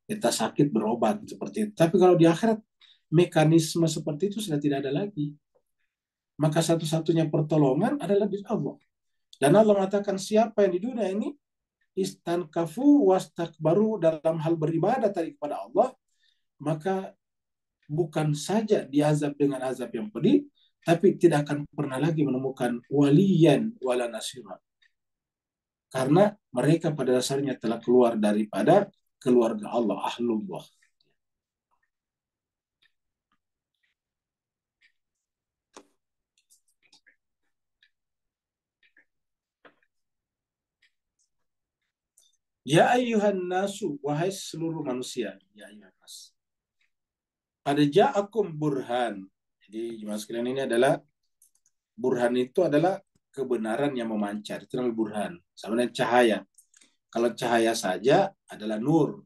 kita sakit berobat seperti itu. Tapi kalau di akhirat mekanisme seperti itu sudah tidak ada lagi. Maka satu-satunya pertolongan adalah di Allah. Dan Allah mengatakan siapa yang di dunia ini istankafu wastakbaru dalam hal beribadah tadi kepada Allah, maka bukan saja diazab dengan azab yang pedih, tapi tidak akan pernah lagi menemukan waliyan wala nasirah. Karena mereka pada dasarnya telah keluar daripada keluarga Allah, ahlullah. Ya ayuhan nasu, wahai seluruh manusia. Ya ayuhan nas. Pada ja'akum burhan. Jadi jemaah sekalian ini adalah burhan itu adalah kebenaran yang memancar. Itu namanya burhan. Sama dengan cahaya. Kalau cahaya saja adalah nur.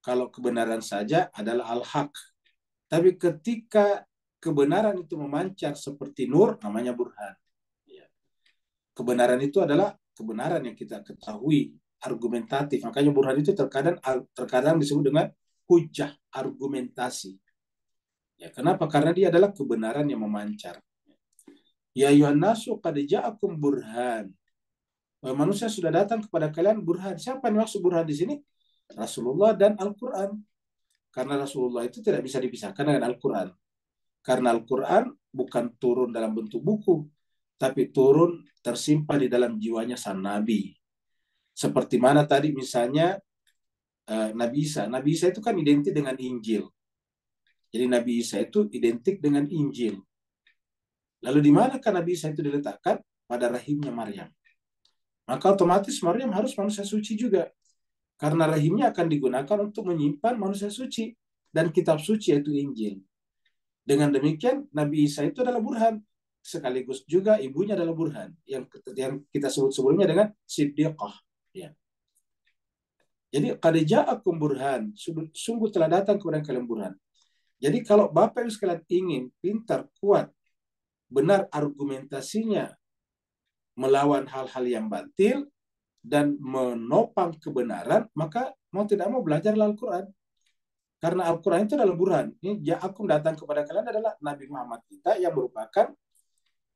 Kalau kebenaran saja adalah al-haq. Tapi ketika kebenaran itu memancar seperti nur, namanya burhan. Ya. Kebenaran itu adalah kebenaran yang kita ketahui, argumentatif. Makanya burhan itu terkadang terkadang disebut dengan hujah, argumentasi. Ya, kenapa? Karena dia adalah kebenaran yang memancar. Ya yuhannasu qad ja'akum burhan. Bahwa manusia sudah datang kepada kalian burhan. Siapa yang maksud burhan di sini? Rasulullah dan Al-Quran. Karena Rasulullah itu tidak bisa dipisahkan dengan Al-Quran. Karena Al-Quran bukan turun dalam bentuk buku, tapi turun tersimpan di dalam jiwanya sang Nabi. Seperti mana tadi misalnya uh, Nabi Isa. Nabi Isa itu kan identik dengan Injil. Jadi Nabi Isa itu identik dengan Injil. Lalu di mana kan Nabi Isa itu diletakkan? Pada rahimnya Maryam. Maka otomatis Maryam harus manusia suci juga. Karena rahimnya akan digunakan untuk menyimpan manusia suci. Dan kitab suci yaitu Injil. Dengan demikian Nabi Isa itu adalah burhan. Sekaligus juga ibunya adalah burhan. Yang, yang kita sebut sebelumnya dengan Siddiqah. Ya. Jadi qad ja'akum burhan, sungguh telah datang kepada kalian burhan. Jadi kalau Bapak Ibu sekalian ingin pintar, kuat, benar argumentasinya melawan hal-hal yang batil dan menopang kebenaran, maka mau tidak mau belajar Al-Quran. Karena Al-Quran itu adalah burhan. Ini ja'akum datang kepada kalian adalah Nabi Muhammad kita yang merupakan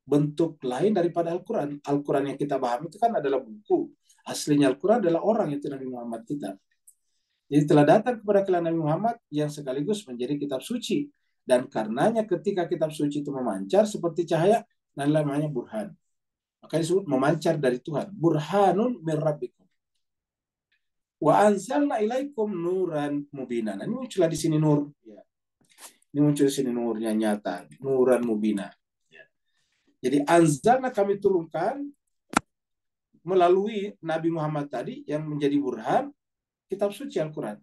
bentuk lain daripada Al-Quran. Al-Quran yang kita pahami itu kan adalah buku Aslinya Al-Quran adalah orang itu Nabi Muhammad kita. Jadi telah datang kepada kalian Nabi Muhammad yang sekaligus menjadi kitab suci. Dan karenanya ketika kitab suci itu memancar seperti cahaya, namanya burhan. Maka disebut memancar dari Tuhan. Burhanun min. Wa anzalna ilaikum nuran mubina. Nah, ini muncullah di sini nur. Ya. Ini muncul di sini nurnya nyata. Nuran mubina. Ya. Jadi anzalna kami turunkan melalui Nabi Muhammad tadi yang menjadi burhan kitab suci Al-Quran.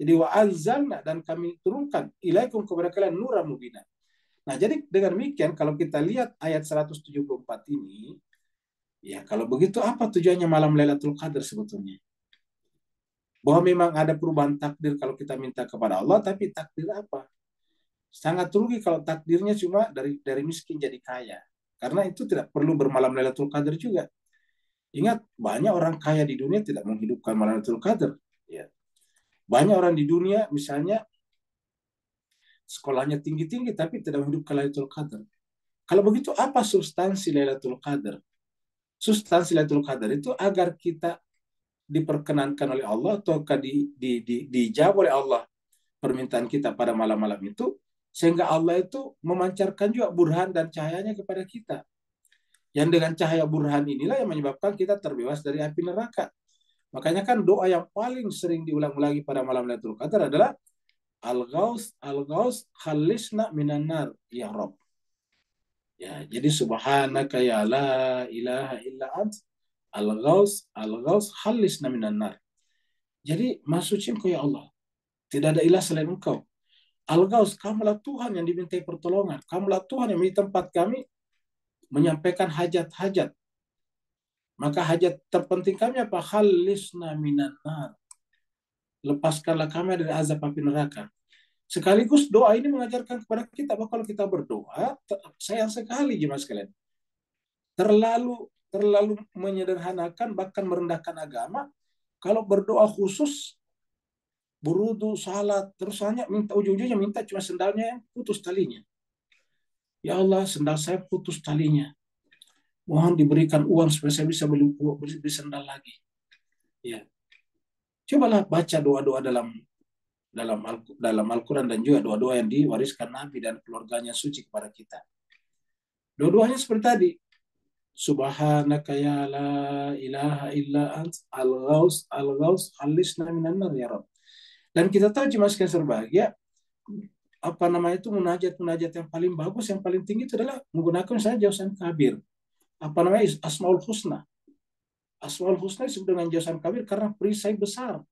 Jadi wa anzalna dan kami turunkan ilaikum kepada kalian nura mubina. Nah, jadi dengan demikian kalau kita lihat ayat 174 ini, ya kalau begitu apa tujuannya malam Lailatul Qadar sebetulnya? Bahwa memang ada perubahan takdir kalau kita minta kepada Allah, tapi takdir apa? Sangat rugi kalau takdirnya cuma dari dari miskin jadi kaya. Karena itu tidak perlu bermalam Lailatul Qadar juga. Ingat, banyak orang kaya di dunia tidak menghidupkan malam Lailatul Qadar. Ya. Banyak orang di dunia, misalnya, sekolahnya tinggi-tinggi tapi tidak menghidupkan Lailatul Qadar. Kalau begitu, apa substansi Lailatul Qadar? Substansi Lailatul Qadar itu agar kita diperkenankan oleh Allah atau di, di, di, dijawab oleh Allah permintaan kita pada malam-malam itu sehingga Allah itu memancarkan juga burhan dan cahayanya kepada kita yang dengan cahaya burhan inilah yang menyebabkan kita terbebas dari api neraka. Makanya kan doa yang paling sering diulang-ulangi pada malam Lailatul Qadar adalah Al-Ghaus, Al-Ghaus, khalisna minan nar, ya Rob. Ya, jadi subhanaka ya la ilaha illa ant, Al-Ghaus, Al-Ghaus, khalisna minan nar. Jadi, maksudnya engkau ya Allah. Tidak ada ilah selain engkau. Al-Ghaus, kamulah Tuhan yang dimintai pertolongan. Kamulah Tuhan yang menjadi tempat kami menyampaikan hajat-hajat. Maka hajat terpenting kami apa? Khalisna minan nar lepaskanlah kami dari azab api neraka. Sekaligus doa ini mengajarkan kepada kita bahwa kalau kita berdoa, sayang sekali jemaah sekalian. Terlalu terlalu menyederhanakan bahkan merendahkan agama. Kalau berdoa khusus berudu salat terus hanya minta ujung-ujungnya minta cuma sendalnya yang putus talinya. Ya Allah, sendal saya putus talinya. Mohon diberikan uang supaya saya bisa beli, beli sendal lagi. Ya, Cobalah baca doa-doa dalam dalam Al, dalam Al-Quran dan juga doa-doa yang diwariskan Nabi dan keluarganya suci kepada kita. Doa-doanya seperti tadi. Subhanaka ya la ilaha illa ant al-ghaus al-ghaus halisna minan nar ya Rabb. Dan kita tahu cuma sekian serbahagia apa namanya itu munajat-munajat yang paling bagus, yang paling tinggi itu adalah menggunakan misalnya jausan kabir. Apa namanya Asmaul Husna. Asmaul Husna disebut dengan jasan kabir karena perisai besar.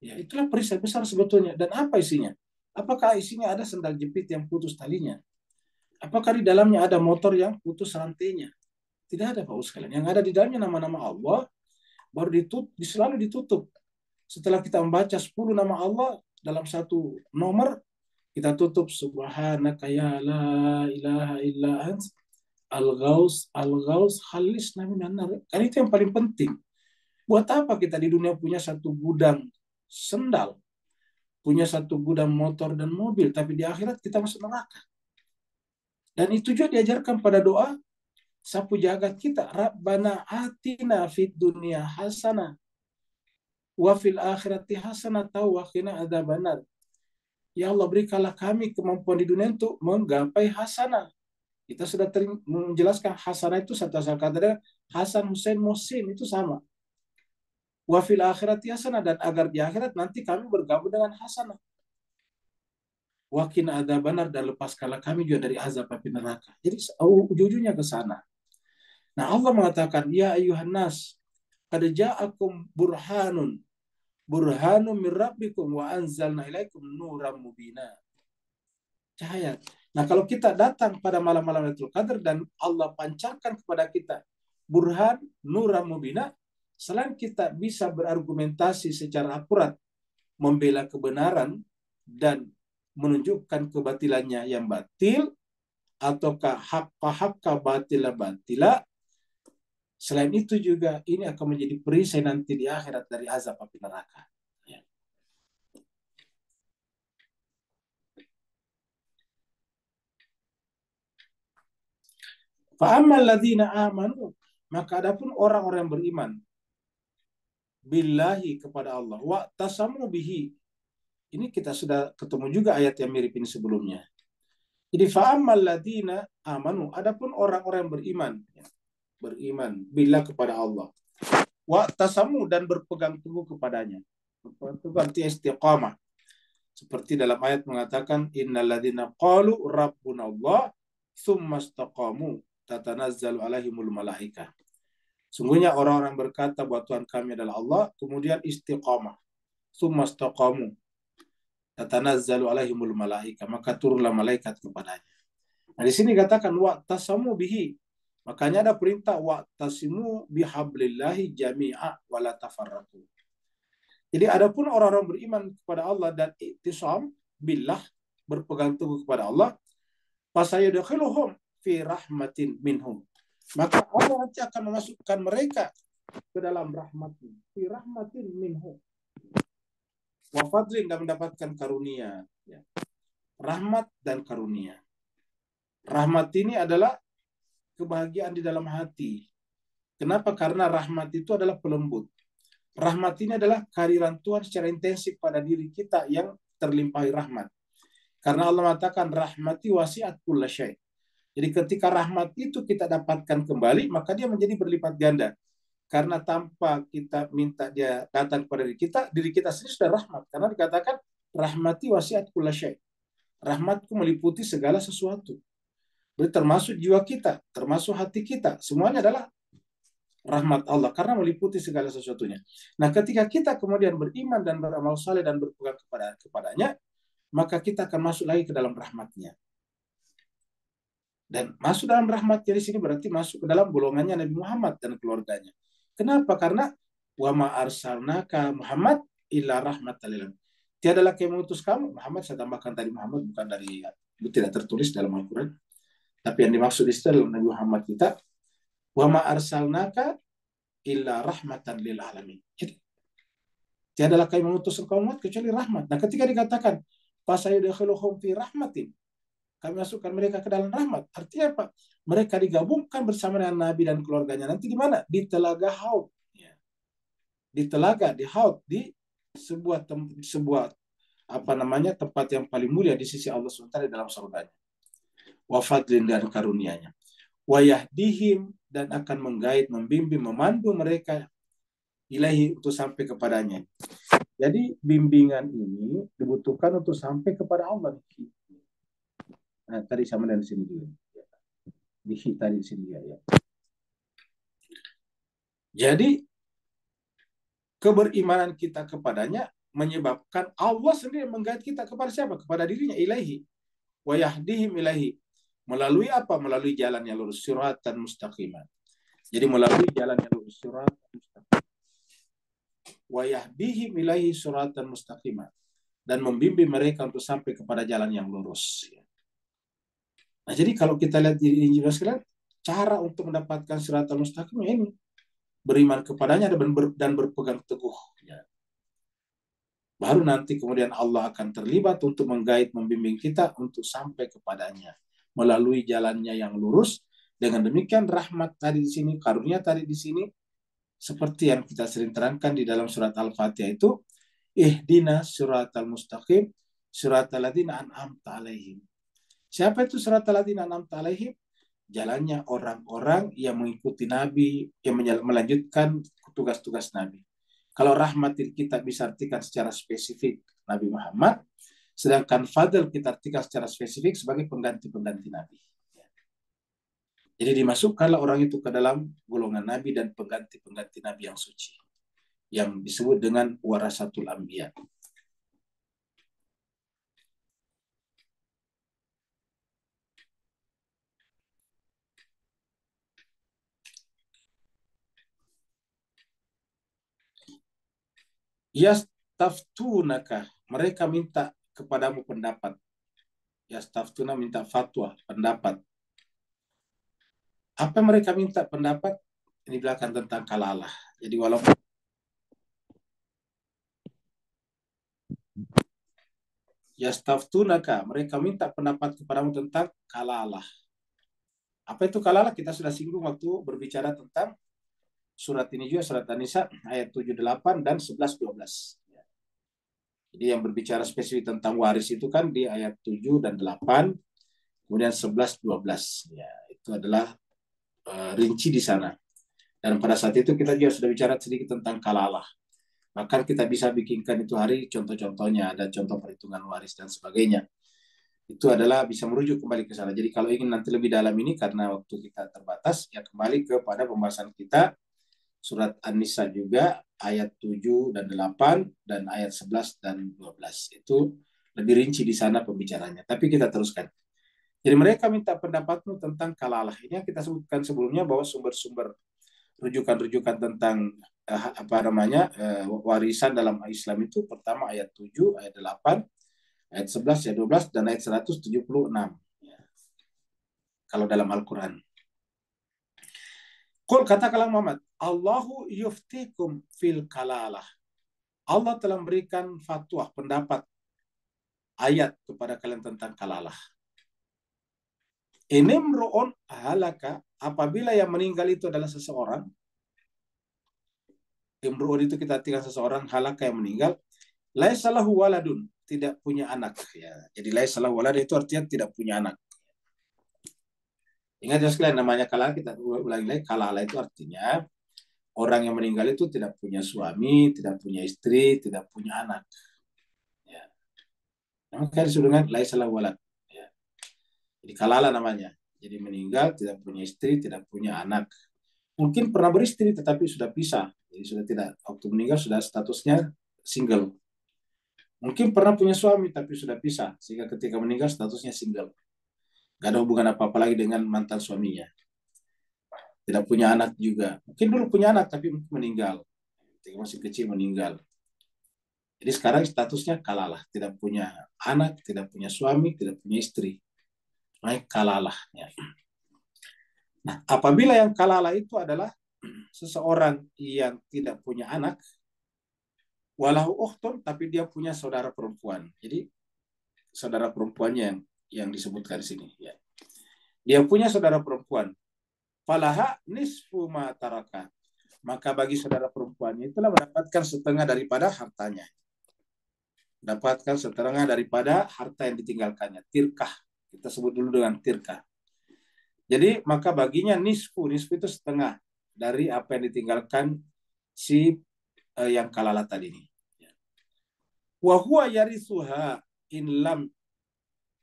Ya, itulah perisai besar sebetulnya. Dan apa isinya? Apakah isinya ada sendal jepit yang putus talinya? Apakah di dalamnya ada motor yang putus rantainya? Tidak ada Pak sekalian. Yang ada di dalamnya nama-nama Allah baru ditutup, selalu ditutup. Setelah kita membaca 10 nama Allah dalam satu nomor, kita tutup subhanaka ya la ilaha illa ant Al-Ghaus, Al-Ghaus, halis minan nar. Kan itu yang paling penting. Buat apa kita di dunia punya satu gudang sendal, punya satu gudang motor dan mobil, tapi di akhirat kita masuk neraka. Dan itu juga diajarkan pada doa sapu jagat kita. Rabbana atina fid dunia hasana wa fil akhirati hasana tahu wa qina adzabannar. Ya Allah berikanlah kami kemampuan di dunia untuk menggapai hasanah kita sudah menjelaskan hasanah itu satu asal kata Hasan Hussein Musin itu sama. Wafil akhirat hasanah dan agar di akhirat nanti kami bergabung dengan hasanah. Wakin ada benar dan lepaskanlah kami juga dari azab api neraka. Jadi ujung-ujungnya ke sana. Nah Allah mengatakan, Ya ayuhan nas, qad ja'akum burhanun burhanun min wa anzalna ilaikum nuram mubina. Cahaya. Nah, kalau kita datang pada malam-malam Lailatul Qadar dan Allah pancarkan kepada kita burhan nuram mubina, selain kita bisa berargumentasi secara akurat membela kebenaran dan menunjukkan kebatilannya yang batil ataukah hakka hakka batila batila selain itu juga ini akan menjadi perisai nanti di akhirat dari azab api neraka Fa'amal ladina amanu. Maka adapun orang-orang yang beriman. Billahi kepada Allah. Wa tasamu bihi. Ini kita sudah ketemu juga ayat yang mirip ini sebelumnya. Jadi fa'amal ladina amanu. Adapun orang-orang yang beriman. Beriman. Bila kepada Allah. Wa tasamu dan berpegang teguh kepadanya. Itu arti istiqamah. Seperti dalam ayat mengatakan innalladzina qalu rabbuna Allah tatanazzalu alaihimul malaika. Sungguhnya orang-orang berkata bahwa Tuhan kami adalah Allah, kemudian istiqamah. Summa istaqamu. Tatanazzalu alaihimul malaika. Maka turunlah malaikat kepadanya. Nah di sini katakan wa tasamu bihi. Makanya ada perintah wa tasimu bihablillahi jami'a wa la tafarraqu. Jadi adapun orang-orang beriman kepada Allah dan iktisam billah berpegang teguh kepada Allah, fasayudkhiluhum fi rahmatin minhum. Maka Allah nanti akan memasukkan mereka ke dalam rahmatnya. Fi rahmatin minhum. Wa fadlin dan mendapatkan karunia. Ya. Rahmat dan karunia. Rahmat ini adalah kebahagiaan di dalam hati. Kenapa? Karena rahmat itu adalah pelembut. Rahmat ini adalah kehadiran Tuhan secara intensif pada diri kita yang terlimpahi rahmat. Karena Allah mengatakan rahmati wasiat kulla syai. Jadi ketika rahmat itu kita dapatkan kembali, maka dia menjadi berlipat ganda. Karena tanpa kita minta dia datang kepada diri kita, diri kita sendiri sudah rahmat. Karena dikatakan, rahmati wasiat kulla syai. Rahmatku meliputi segala sesuatu. Berarti termasuk jiwa kita, termasuk hati kita, semuanya adalah rahmat Allah karena meliputi segala sesuatunya. Nah, ketika kita kemudian beriman dan beramal saleh dan berpegang kepada kepadanya, maka kita akan masuk lagi ke dalam rahmatnya. Dan masuk dalam rahmatnya di sini berarti masuk ke dalam golongannya Nabi Muhammad dan keluarganya. Kenapa? Karena wa ma arsalnaka Muhammad illa rahmatan lil Tiada lagi yang mengutus kamu. Muhammad saya tambahkan tadi Muhammad bukan dari itu tidak tertulis dalam Al-Qur'an. Tapi yang dimaksud di situ Nabi Muhammad kita wa ma arsalnaka illa rahmatan lil alamin. Jadi, tiadalah kami mengutus engkau Muhammad kecuali rahmat. Nah, ketika dikatakan fasayudkhiluhum fi rahmatin kami masukkan mereka ke dalam rahmat. Artinya apa? Mereka digabungkan bersama dengan Nabi dan keluarganya. Nanti di mana? Di telaga Haud. Ya. Di telaga, di Haud, di sebuah tem, sebuah apa namanya tempat yang paling mulia di sisi Allah SWT di dalam surganya. Wafadlin dan karunianya. Wayahdihim dan akan menggait, membimbing, memandu mereka ilahi untuk sampai kepadanya. Jadi bimbingan ini dibutuhkan untuk sampai kepada Allah. Nah, tadi sama dari sini juga. Di tadi di sini ya. Jadi keberimanan kita kepadanya menyebabkan Allah sendiri menggait kita kepada siapa? Kepada dirinya ilahi. Wa yahdihim ilahi. Melalui apa? Melalui jalan yang lurus suratan mustaqiman. Jadi melalui jalan yang lurus suratan mustaqiman. Wa yahdihim ilahi suratan mustaqiman. Dan membimbing mereka untuk sampai kepada jalan yang lurus. Nah, jadi kalau kita lihat di Injil sekalian, cara untuk mendapatkan siratal mustaqim ini beriman kepadanya dan, ber, dan berpegang teguh. Ya. Baru nanti kemudian Allah akan terlibat untuk menggait, membimbing kita untuk sampai kepadanya melalui jalannya yang lurus. Dengan demikian rahmat tadi di sini, karunia tadi di sini, seperti yang kita sering terangkan di dalam surat Al-Fatihah itu, ihdina surat al-mustaqim, surat al-ladina an'amta alaihim. Siapa itu surat al-ladina an'amta alaihim? Jalannya orang-orang yang mengikuti Nabi, yang melanjutkan tugas-tugas Nabi. Kalau rahmat kita bisa artikan secara spesifik Nabi Muhammad, sedangkan fadl kita artikan secara spesifik sebagai pengganti-pengganti Nabi. Jadi dimasukkanlah orang itu ke dalam golongan Nabi dan pengganti-pengganti Nabi yang suci. Yang disebut dengan warasatul anbiya. Yastaftunaka. Mereka minta kepadamu pendapat. Yastaftuna minta fatwa, pendapat. Apa mereka minta pendapat? Ini belakang tentang kalalah. Jadi walaupun Yastaftunaka, mereka minta pendapat kepadamu tentang kalalah. Apa itu kalalah? Kita sudah singgung waktu berbicara tentang surat ini juga surat An-Nisa ayat 78 dan 11 12. Jadi yang berbicara spesifik tentang waris itu kan di ayat 7 dan 8, kemudian 11 12. Ya, itu adalah uh, rinci di sana. Dan pada saat itu kita juga sudah bicara sedikit tentang kalalah. Maka kita bisa bikinkan itu hari contoh-contohnya, ada contoh perhitungan waris dan sebagainya. Itu adalah bisa merujuk kembali ke sana. Jadi kalau ingin nanti lebih dalam ini karena waktu kita terbatas, ya kembali kepada pembahasan kita surat An-Nisa juga ayat 7 dan 8 dan ayat 11 dan 12. Itu lebih rinci di sana pembicaranya. Tapi kita teruskan. Jadi mereka minta pendapatmu tentang kalalah. Ini yang kita sebutkan sebelumnya bahwa sumber-sumber rujukan-rujukan tentang eh, apa namanya eh, warisan dalam Islam itu pertama ayat 7, ayat 8, ayat 11, ayat 12 dan ayat 176. Ya. Kalau dalam Al-Qur'an. Kul katakanlah Muhammad, Allahu yuftikum fil kalalah. Allah telah memberikan fatwa, pendapat, ayat kepada kalian tentang kalalah. Ini meru'un halaka, apabila yang meninggal itu adalah seseorang, Imru'un itu kita artikan seseorang halaka yang meninggal, laisalahu waladun, tidak punya anak. Ya, jadi laisalahu walad itu artinya tidak punya anak. Ingat ya sekalian namanya kalala kita ulangi lagi kalala itu artinya orang yang meninggal itu tidak punya suami, tidak punya istri, tidak punya anak. Ya. Maka disebut dengan laisalah walad. Ya. Jadi kalala namanya. Jadi meninggal, tidak punya istri, tidak punya anak. Mungkin pernah beristri tetapi sudah pisah. Jadi sudah tidak, waktu meninggal sudah statusnya single. Mungkin pernah punya suami tapi sudah pisah. Sehingga ketika meninggal statusnya single. Gak ada hubungan apa-apa lagi dengan mantan suaminya. Tidak punya anak juga. Mungkin dulu punya anak tapi meninggal. Masih kecil meninggal. Jadi sekarang statusnya kalalah, tidak punya anak, tidak punya suami, tidak punya istri. Naik kalalah. Ya. Nah, apabila yang kalalah itu adalah seseorang yang tidak punya anak, walau ukhtun, tapi dia punya saudara perempuan. Jadi saudara perempuannya yang yang disebutkan di sini. Ya. Dia punya saudara perempuan. Falaha nisfu ma taraka. Maka bagi saudara perempuannya itulah mendapatkan setengah daripada hartanya dapatkan setengah daripada harta yang ditinggalkannya. Tirkah. Kita sebut dulu dengan tirkah. Jadi maka baginya nisfu. Nisfu itu setengah dari apa yang ditinggalkan si eh, yang kalala tadi ini. Wahuwa yarisuha in lam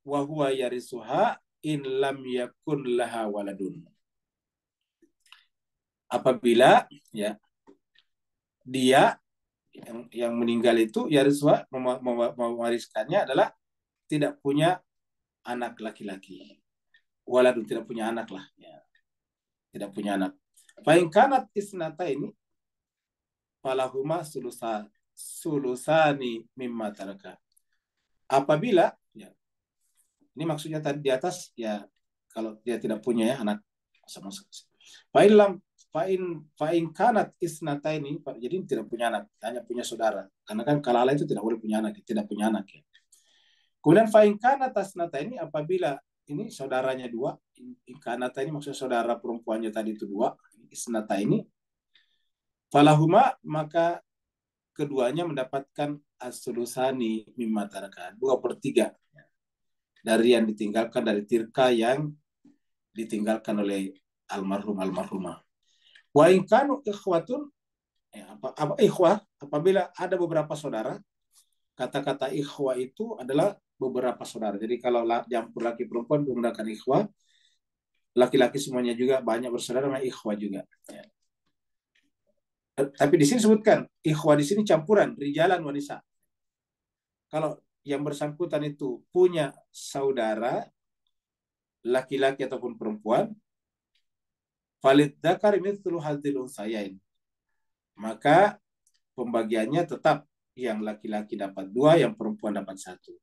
wahuwa yarisuha in lam yakun laha waladun. Apabila ya dia yang yang meninggal itu Yariswa mewariskannya adalah tidak punya anak laki-laki. Waladun tidak punya anak lah. Ya. Tidak punya anak. Fa'in kanat isnata ini falahuma sulusa, sulusani mimma taraka. Apabila ini maksudnya tadi di atas ya kalau dia tidak punya ya anak sama sekali. Fa'in lam Fa'in fa'in kanat isnata ini, jadi tidak punya anak, hanya punya saudara. Karena kan kalala itu tidak boleh punya anak, tidak punya anak ya. Kemudian fa'in kanat asnata ini apabila ini saudaranya dua, kanata ini maksudnya saudara perempuannya tadi itu dua, isnata ini, falahuma maka keduanya mendapatkan asulusani mimma taraka, dua per tiga dari yang ditinggalkan dari tirka yang ditinggalkan oleh almarhum almarhumah. Wa in kanu ikhwatun ya, apa, apa ikhwah apabila ada beberapa saudara kata-kata ikhwah itu adalah beberapa saudara. Jadi kalau campur laki perempuan menggunakan ikhwah, laki-laki semuanya juga banyak bersaudara namanya ikhwah juga. Ya. Tapi di sini sebutkan ikhwah di sini campuran rijalan wanita. Kalau yang bersangkutan itu punya saudara laki-laki ataupun perempuan, Valid dakar mithlu hadil unsayain. Maka pembagiannya tetap yang laki-laki dapat dua, yang perempuan dapat satu.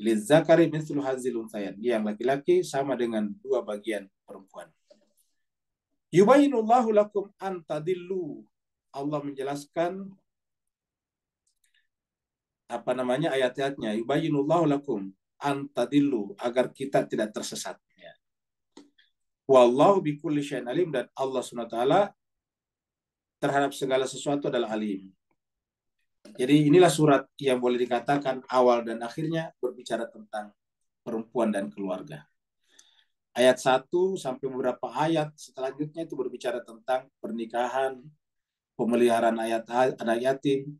Lid zakari mithlu hadil unsayain. Yang laki-laki sama dengan dua bagian perempuan. Yubayinullahu lakum antadillu. Allah menjelaskan apa namanya ayat-ayatnya. Yubayinullahu lakum antadillu agar kita tidak tersesat. Wallahu bikulli syai'in alim dan Allah SWT terhadap segala sesuatu adalah alim. Jadi inilah surat yang boleh dikatakan awal dan akhirnya berbicara tentang perempuan dan keluarga. Ayat 1 sampai beberapa ayat selanjutnya itu berbicara tentang pernikahan, pemeliharaan ayat anak yatim,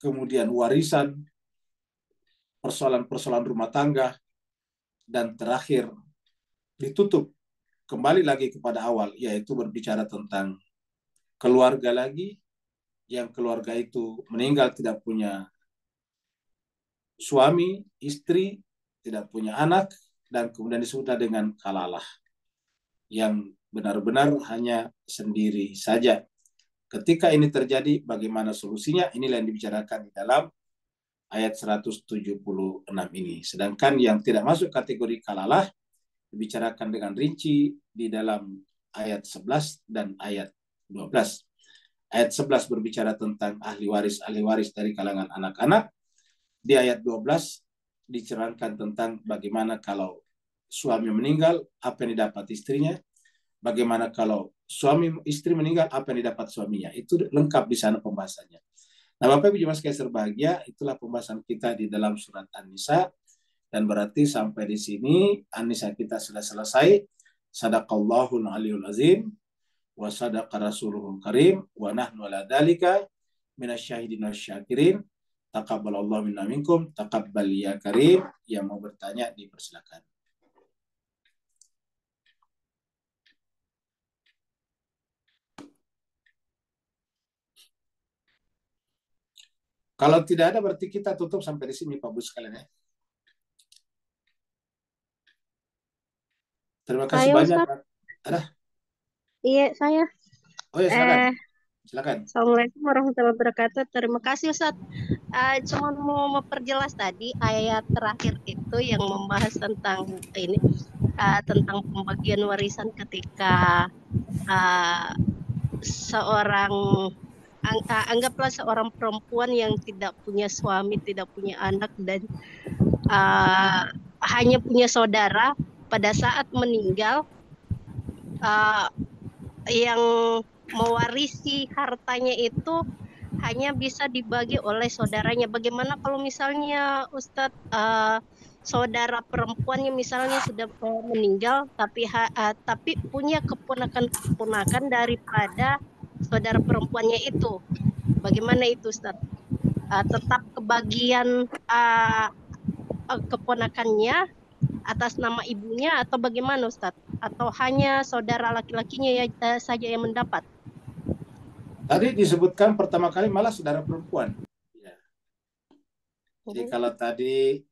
kemudian warisan, persoalan-persoalan rumah tangga, dan terakhir ditutup kembali lagi kepada awal, yaitu berbicara tentang keluarga lagi, yang keluarga itu meninggal tidak punya suami, istri, tidak punya anak, dan kemudian disebut dengan kalalah, yang benar-benar hanya sendiri saja. Ketika ini terjadi, bagaimana solusinya? Inilah yang dibicarakan di dalam ayat 176 ini. Sedangkan yang tidak masuk kategori kalalah, dibicarakan dengan rinci di dalam ayat 11 dan ayat 12. Ayat 11 berbicara tentang ahli waris ahli waris dari kalangan anak-anak. Di ayat 12 dicerahkan tentang bagaimana kalau suami meninggal, apa yang didapat istrinya, bagaimana kalau suami istri meninggal, apa yang didapat suaminya. Itu lengkap di sana pembahasannya. Nah, Bapak Ibu Jemaah sekalian berbahagia, itulah pembahasan kita di dalam surat An-Nisa dan berarti sampai di sini Anissa kita sudah selesai. Sadaqallahul aliyul azim wa sadaqa rasuluhul karim wa nahnu ala dalika minasyahidin wasyakirin. Taqabbalallahu minna minkum. Taqabbal ya karim. Yang mau bertanya dipersilakan. Kalau tidak ada berarti kita tutup sampai di sini Pak Bu sekalian ya. Terima kasih Saya, banyak. Ustaz. Ada? Iya, saya. Oh ya silakan. Eh, Silakan. Assalamualaikum warahmatullahi wabarakatuh. Terima kasih Ustadz. Eh, cuma mau memperjelas tadi ayat terakhir itu yang membahas tentang ini eh, tentang pembagian warisan ketika eh, seorang ang- eh, anggaplah seorang perempuan yang tidak punya suami, tidak punya anak dan eh, hanya punya saudara pada saat meninggal eh, yang mewarisi hartanya itu hanya bisa dibagi oleh saudaranya. Bagaimana kalau misalnya Ustadz eh, saudara perempuannya misalnya sudah eh, meninggal, tapi eh, tapi punya keponakan-keponakan daripada saudara perempuannya itu, bagaimana itu Ustadz? Eh, tetap kebagian eh, eh, keponakannya atas nama ibunya atau bagaimana Ustadz? Atau hanya saudara laki-lakinya ya, eh, saja yang mendapat? Tadi disebutkan pertama kali malah saudara perempuan. Ya. Jadi kalau tadi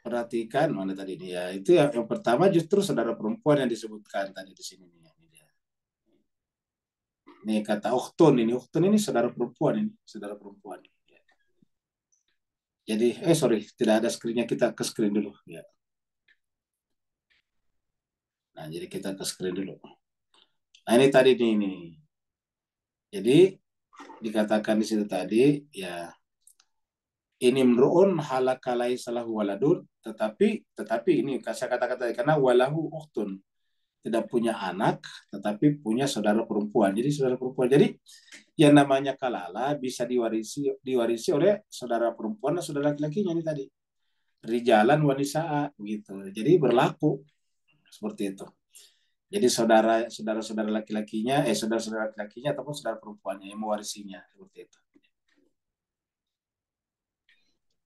perhatikan mana tadi ini ya itu yang, yang pertama justru saudara perempuan yang disebutkan tadi di sini nih. Ini kata Uhtun ini Uhtun ini saudara perempuan ini saudara perempuan. Ya. Jadi eh sorry tidak ada screennya kita ke screen dulu ya. Nah jadi kita ke screen dulu. Nah ini tadi nih ini. Jadi dikatakan di situ tadi ya ini mruun halakalai salah waladun tetapi tetapi ini saya kata-kata karena walahu uhtun tidak punya anak tetapi punya saudara perempuan. Jadi saudara perempuan. Jadi yang namanya kalala bisa diwarisi diwarisi oleh saudara perempuan dan saudara laki-lakinya ini tadi. Rijalan wanisa gitu jadi berlaku. Seperti itu. Jadi saudara saudara saudara laki-lakinya eh saudara saudara laki-lakinya ataupun saudara perempuannya yang mewarisinya. Seperti itu.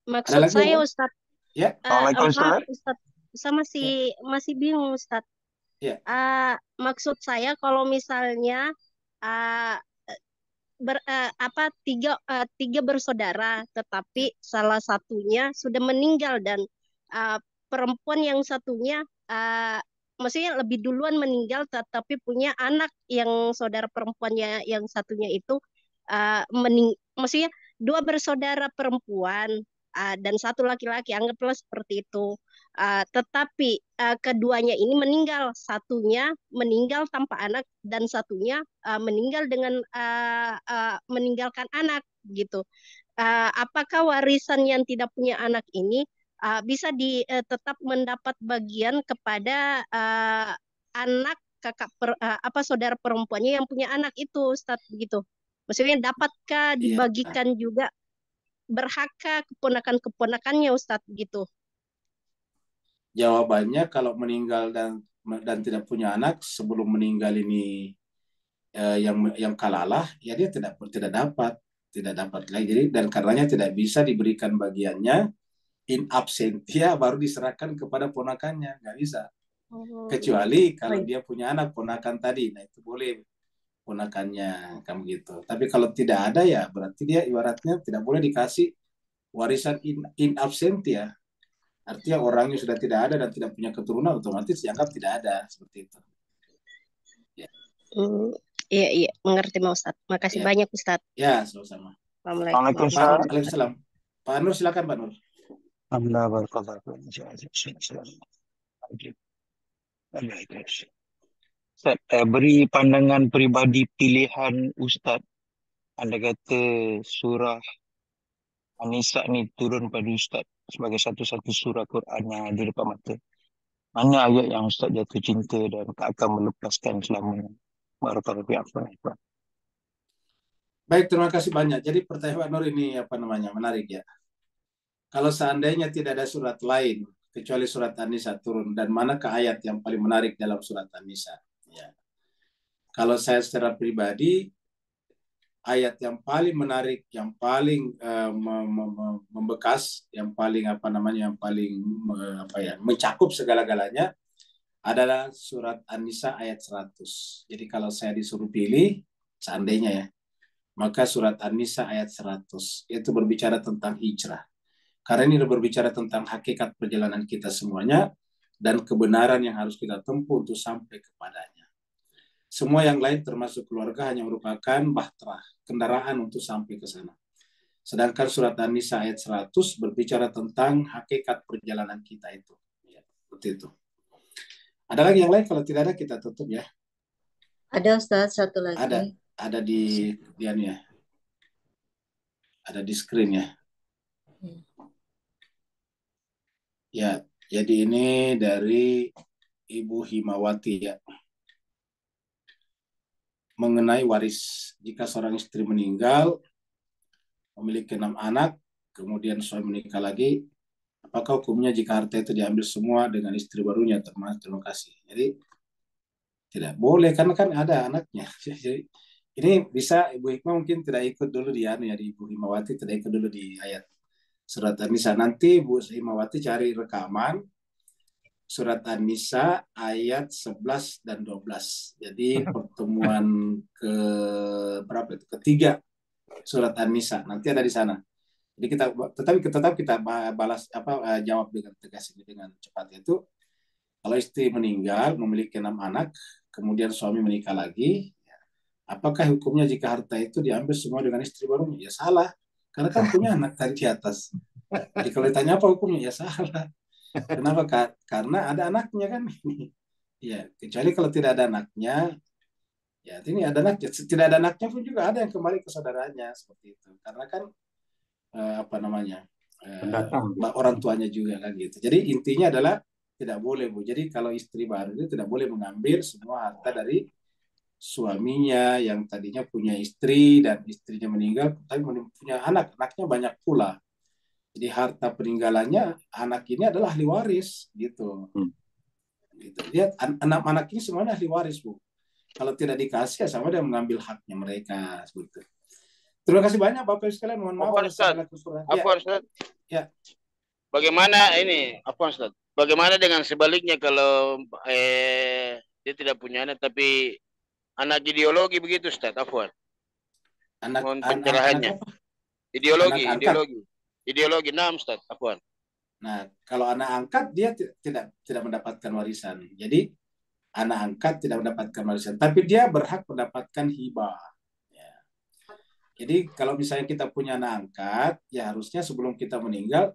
Maksud saya Bu? Ustadz, ya. Eh, Assalamualaikum, maaf, Ustaz. Ustadz, saya masih masih bingung Ustadz. Ya. Eh, maksud saya kalau misalnya eh, ber, eh, apa tiga eh, tiga bersaudara, tetapi salah satunya sudah meninggal dan eh, perempuan yang satunya eh, maksudnya lebih duluan meninggal, tetapi punya anak yang saudara perempuannya yang satunya itu eh, mening, maksudnya dua bersaudara perempuan uh, dan satu laki-laki anggaplah seperti itu. Uh, tetapi uh, keduanya ini meninggal, satunya meninggal tanpa anak dan satunya uh, meninggal dengan uh, uh, meninggalkan anak gitu. Uh, apakah warisan yang tidak punya anak ini uh, bisa di uh, tetap mendapat bagian kepada uh, anak kakak per, uh, apa saudara perempuannya yang punya anak itu, Ustadz gitu. Maksudnya dapatkah Iya. dibagikan juga berhakkah keponakan-keponakannya Ustadz gitu. Jawabannya kalau meninggal dan dan tidak punya anak sebelum meninggal ini eh, yang yang kalalah ya dia tidak tidak dapat tidak dapat lagi. Jadi dan karenanya tidak bisa diberikan bagiannya in absentia baru diserahkan kepada ponakannya. Nggak bisa. Kecuali kalau dia punya anak ponakan tadi. Nah itu boleh ponakannya kamu gitu tapi kalau tidak ada ya berarti dia ibaratnya tidak boleh dikasih warisan in, in absentia artinya orangnya sudah tidak ada dan tidak punya keturunan otomatis dianggap tidak ada seperti itu Hmm, iya iya mengerti Mas Ustadz. Makasih Ya. banyak Ustadz. ya sama-sama Assalamualaikum. Waalaikumsalam. Waalaikumsalam Pak Nur silakan Pak Nur Alhamdulillah barakallahu. Ustaz, eh, beri pandangan peribadi pilihan Ustaz. Anda kata surah An-Nisa ni turun pada Ustaz sebagai satu-satu surah Quran yang ada depan mata. Mana ayat yang Ustaz jatuh cinta dan akan melepaskan selamanya? Barakallahu. Baik, terima kasih banyak. Jadi pertanyaan Nur ini apa namanya menarik ya. Kalau seandainya tidak ada surat lain kecuali surat An-Nisa turun dan manakah ayat yang paling menarik dalam surat An-Nisa? Ya. Kalau saya secara pribadi ayat yang paling menarik, yang paling uh, membekas, yang paling apa namanya, yang paling apa ya, mencakup segala-galanya adalah surat An-Nisa ayat 100. Jadi kalau saya disuruh pilih, seandainya ya, maka surat An-Nisa ayat 100 itu berbicara tentang hijrah. Karena ini berbicara tentang hakikat perjalanan kita semuanya dan kebenaran yang harus kita tempuh untuk sampai kepadanya. Semua yang lain termasuk keluarga hanya merupakan bahtera, kendaraan untuk sampai ke sana. Sedangkan surat An-Nisa ayat 100 berbicara tentang hakikat perjalanan kita itu. Ya, seperti itu. Ada lagi yang lain? Kalau tidak ada kita tutup ya. Ada Ustaz satu lagi. Ada, ada di ya, ya. Ada di screen ya. Hmm. Ya, jadi ini dari Ibu Himawati ya. Mengenai waris. Jika seorang istri meninggal, memiliki enam anak, kemudian suami menikah lagi, apakah hukumnya jika harta itu diambil semua dengan istri barunya? Termasuk terima kasih. Jadi tidak boleh karena kan ada anaknya. Jadi ini bisa Ibu Hikmah mungkin tidak ikut dulu di anu ya di Ibu Himawati tidak ikut dulu di ayat surat An-Nisa. Nanti Ibu Himawati cari rekaman surat An-Nisa ayat 11 dan 12 jadi pertemuan ke berapa itu? Ketiga surat An-Nisa. Nanti ada di sana. Jadi kita tetapi tetap kita balas apa eh, jawab dengan tegas ini dengan cepat itu kalau istri meninggal memiliki enam anak kemudian suami menikah lagi ya, apakah hukumnya jika harta itu diambil semua dengan istri barunya? Ya salah. Karena kan punya anak tadi di atas. Jadi kalau ditanya apa hukumnya? Ya salah kenapa? Karena ada anaknya kan ya kecuali kalau tidak ada anaknya ya ini ada anaknya tidak ada anaknya pun juga ada yang kembali ke saudaranya seperti itu. Karena kan uh, apa namanya uh, orang tuanya juga kan gitu. Jadi intinya adalah tidak boleh bu. Jadi kalau istri baru itu tidak boleh mengambil semua harta dari suaminya yang tadinya punya istri dan istrinya meninggal tapi punya anak. Anaknya banyak pula jadi harta peninggalannya anak ini adalah ahli waris gitu hmm. gitu lihat anak anak ini semuanya ahli waris bu kalau tidak dikasih ya sama dia mengambil haknya mereka seperti itu Terima kasih banyak Bapak Ibu sekalian. Mohon maaf. Ustaz. Apa ya. Ustaz? Ya. Bagaimana ini? Apa Ustaz? Bagaimana dengan sebaliknya kalau eh, dia tidak punya anak tapi anak ideologi begitu Ustaz? Afwan. Anak, Mohon pencerahannya. Anak, anak ideologi, anak ideologi. Ideologi enam Ustaz. Afwan. Nah, kalau anak angkat dia tidak tidak mendapatkan warisan. Jadi anak angkat tidak mendapatkan warisan, tapi dia berhak mendapatkan hibah jadi kalau misalnya kita punya anak angkat, ya harusnya sebelum kita meninggal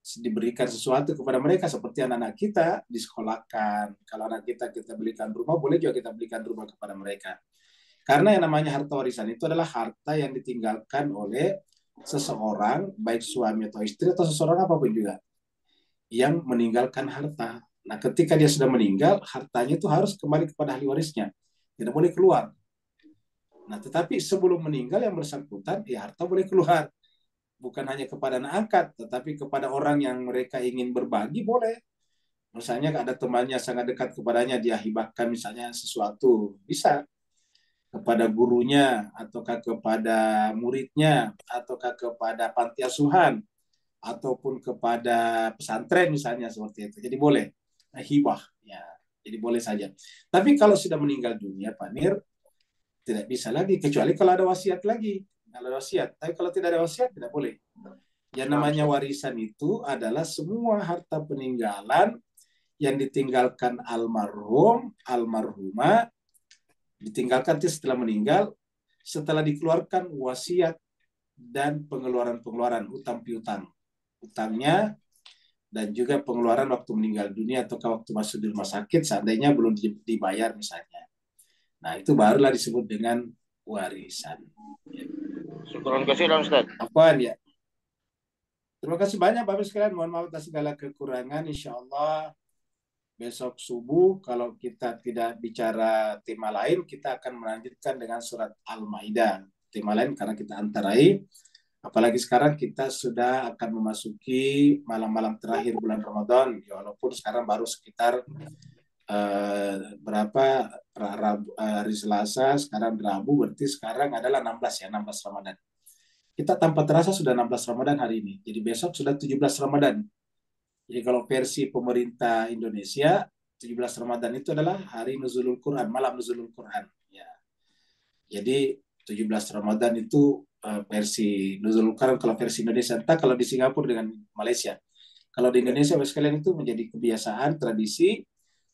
diberikan sesuatu kepada mereka seperti anak-anak kita disekolahkan. Kalau anak kita kita belikan rumah, boleh juga kita belikan rumah kepada mereka. Karena yang namanya harta warisan itu adalah harta yang ditinggalkan oleh seseorang, baik suami atau istri atau seseorang apa pun juga, yang meninggalkan harta. Nah, ketika dia sudah meninggal, hartanya itu harus kembali kepada ahli warisnya. Tidak boleh keluar. Nah, tetapi sebelum meninggal yang bersangkutan, ya harta boleh keluar. Bukan hanya kepada anak angkat, tetapi kepada orang yang mereka ingin berbagi boleh. Misalnya ada temannya sangat dekat kepadanya, dia hibahkan misalnya sesuatu, bisa kepada gurunya, ataukah kepada muridnya, ataukah kepada panti asuhan, ataupun kepada pesantren misalnya seperti itu. Jadi boleh nah, hibah, ya. Jadi boleh saja. Tapi kalau sudah meninggal dunia, Pak Nir, tidak bisa lagi kecuali kalau ada wasiat lagi kalau ada wasiat tapi kalau tidak ada wasiat tidak boleh yang namanya warisan itu adalah semua harta peninggalan yang ditinggalkan almarhum almarhumah ditinggalkan setelah meninggal setelah dikeluarkan wasiat dan pengeluaran-pengeluaran utang piutang utangnya dan juga pengeluaran waktu meninggal dunia atau waktu masuk di rumah sakit seandainya belum dibayar misalnya Nah, itu barulah disebut dengan warisan. Syukur kasih dong, Ustaz. Apa ya? Terima kasih banyak Bapak sekalian. Mohon maaf atas segala kekurangan. Insya Allah besok subuh kalau kita tidak bicara tema lain, kita akan melanjutkan dengan surat Al-Maidah. Tema lain karena kita antarai. Apalagi sekarang kita sudah akan memasuki malam-malam terakhir bulan Ramadan. Ya, walaupun sekarang baru sekitar uh, berapa Rabu, hari Selasa, sekarang Rabu, berarti sekarang adalah 16 ya, 16 Ramadan. Kita tanpa terasa sudah 16 Ramadan hari ini. Jadi besok sudah 17 Ramadan. Jadi kalau versi pemerintah Indonesia, 17 Ramadan itu adalah hari nuzulul Quran, malam nuzulul Quran. Ya. Jadi 17 Ramadan itu uh, versi nuzulul Quran kalau versi Indonesia. Entah kalau di Singapura dengan Malaysia. Kalau di Indonesia sekalian itu menjadi kebiasaan, tradisi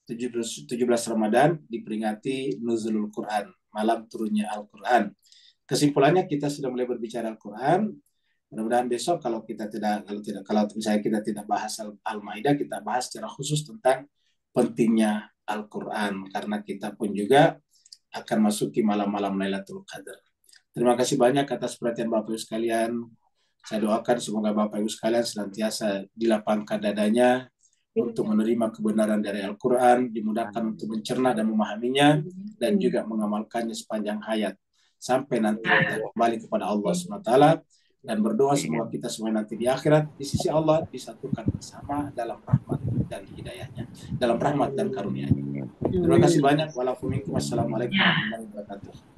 17, 17 Ramadan diperingati nuzulul Quran, malam turunnya Al-Quran. Kesimpulannya kita sudah mulai berbicara Al-Quran. Mudah-mudahan besok kalau kita tidak kalau tidak kalau misalnya kita tidak bahas Al-Maidah, kita bahas secara khusus tentang pentingnya Al-Quran. Karena kita pun juga akan masuki malam-malam Lailatul Qadar. Terima kasih banyak atas perhatian Bapak Ibu sekalian. Saya doakan semoga Bapak Ibu sekalian senantiasa dilapangkan dadanya untuk menerima kebenaran dari Al-Quran, dimudahkan untuk mencerna dan memahaminya, dan juga mengamalkannya sepanjang hayat. Sampai nanti kita kembali kepada Allah SWT, dan berdoa semoga kita semua nanti di akhirat, di sisi Allah, disatukan bersama dalam rahmat dan hidayahnya, dalam rahmat dan karunia-Nya. Terima kasih banyak. Wassalamualaikum warahmatullahi wabarakatuh.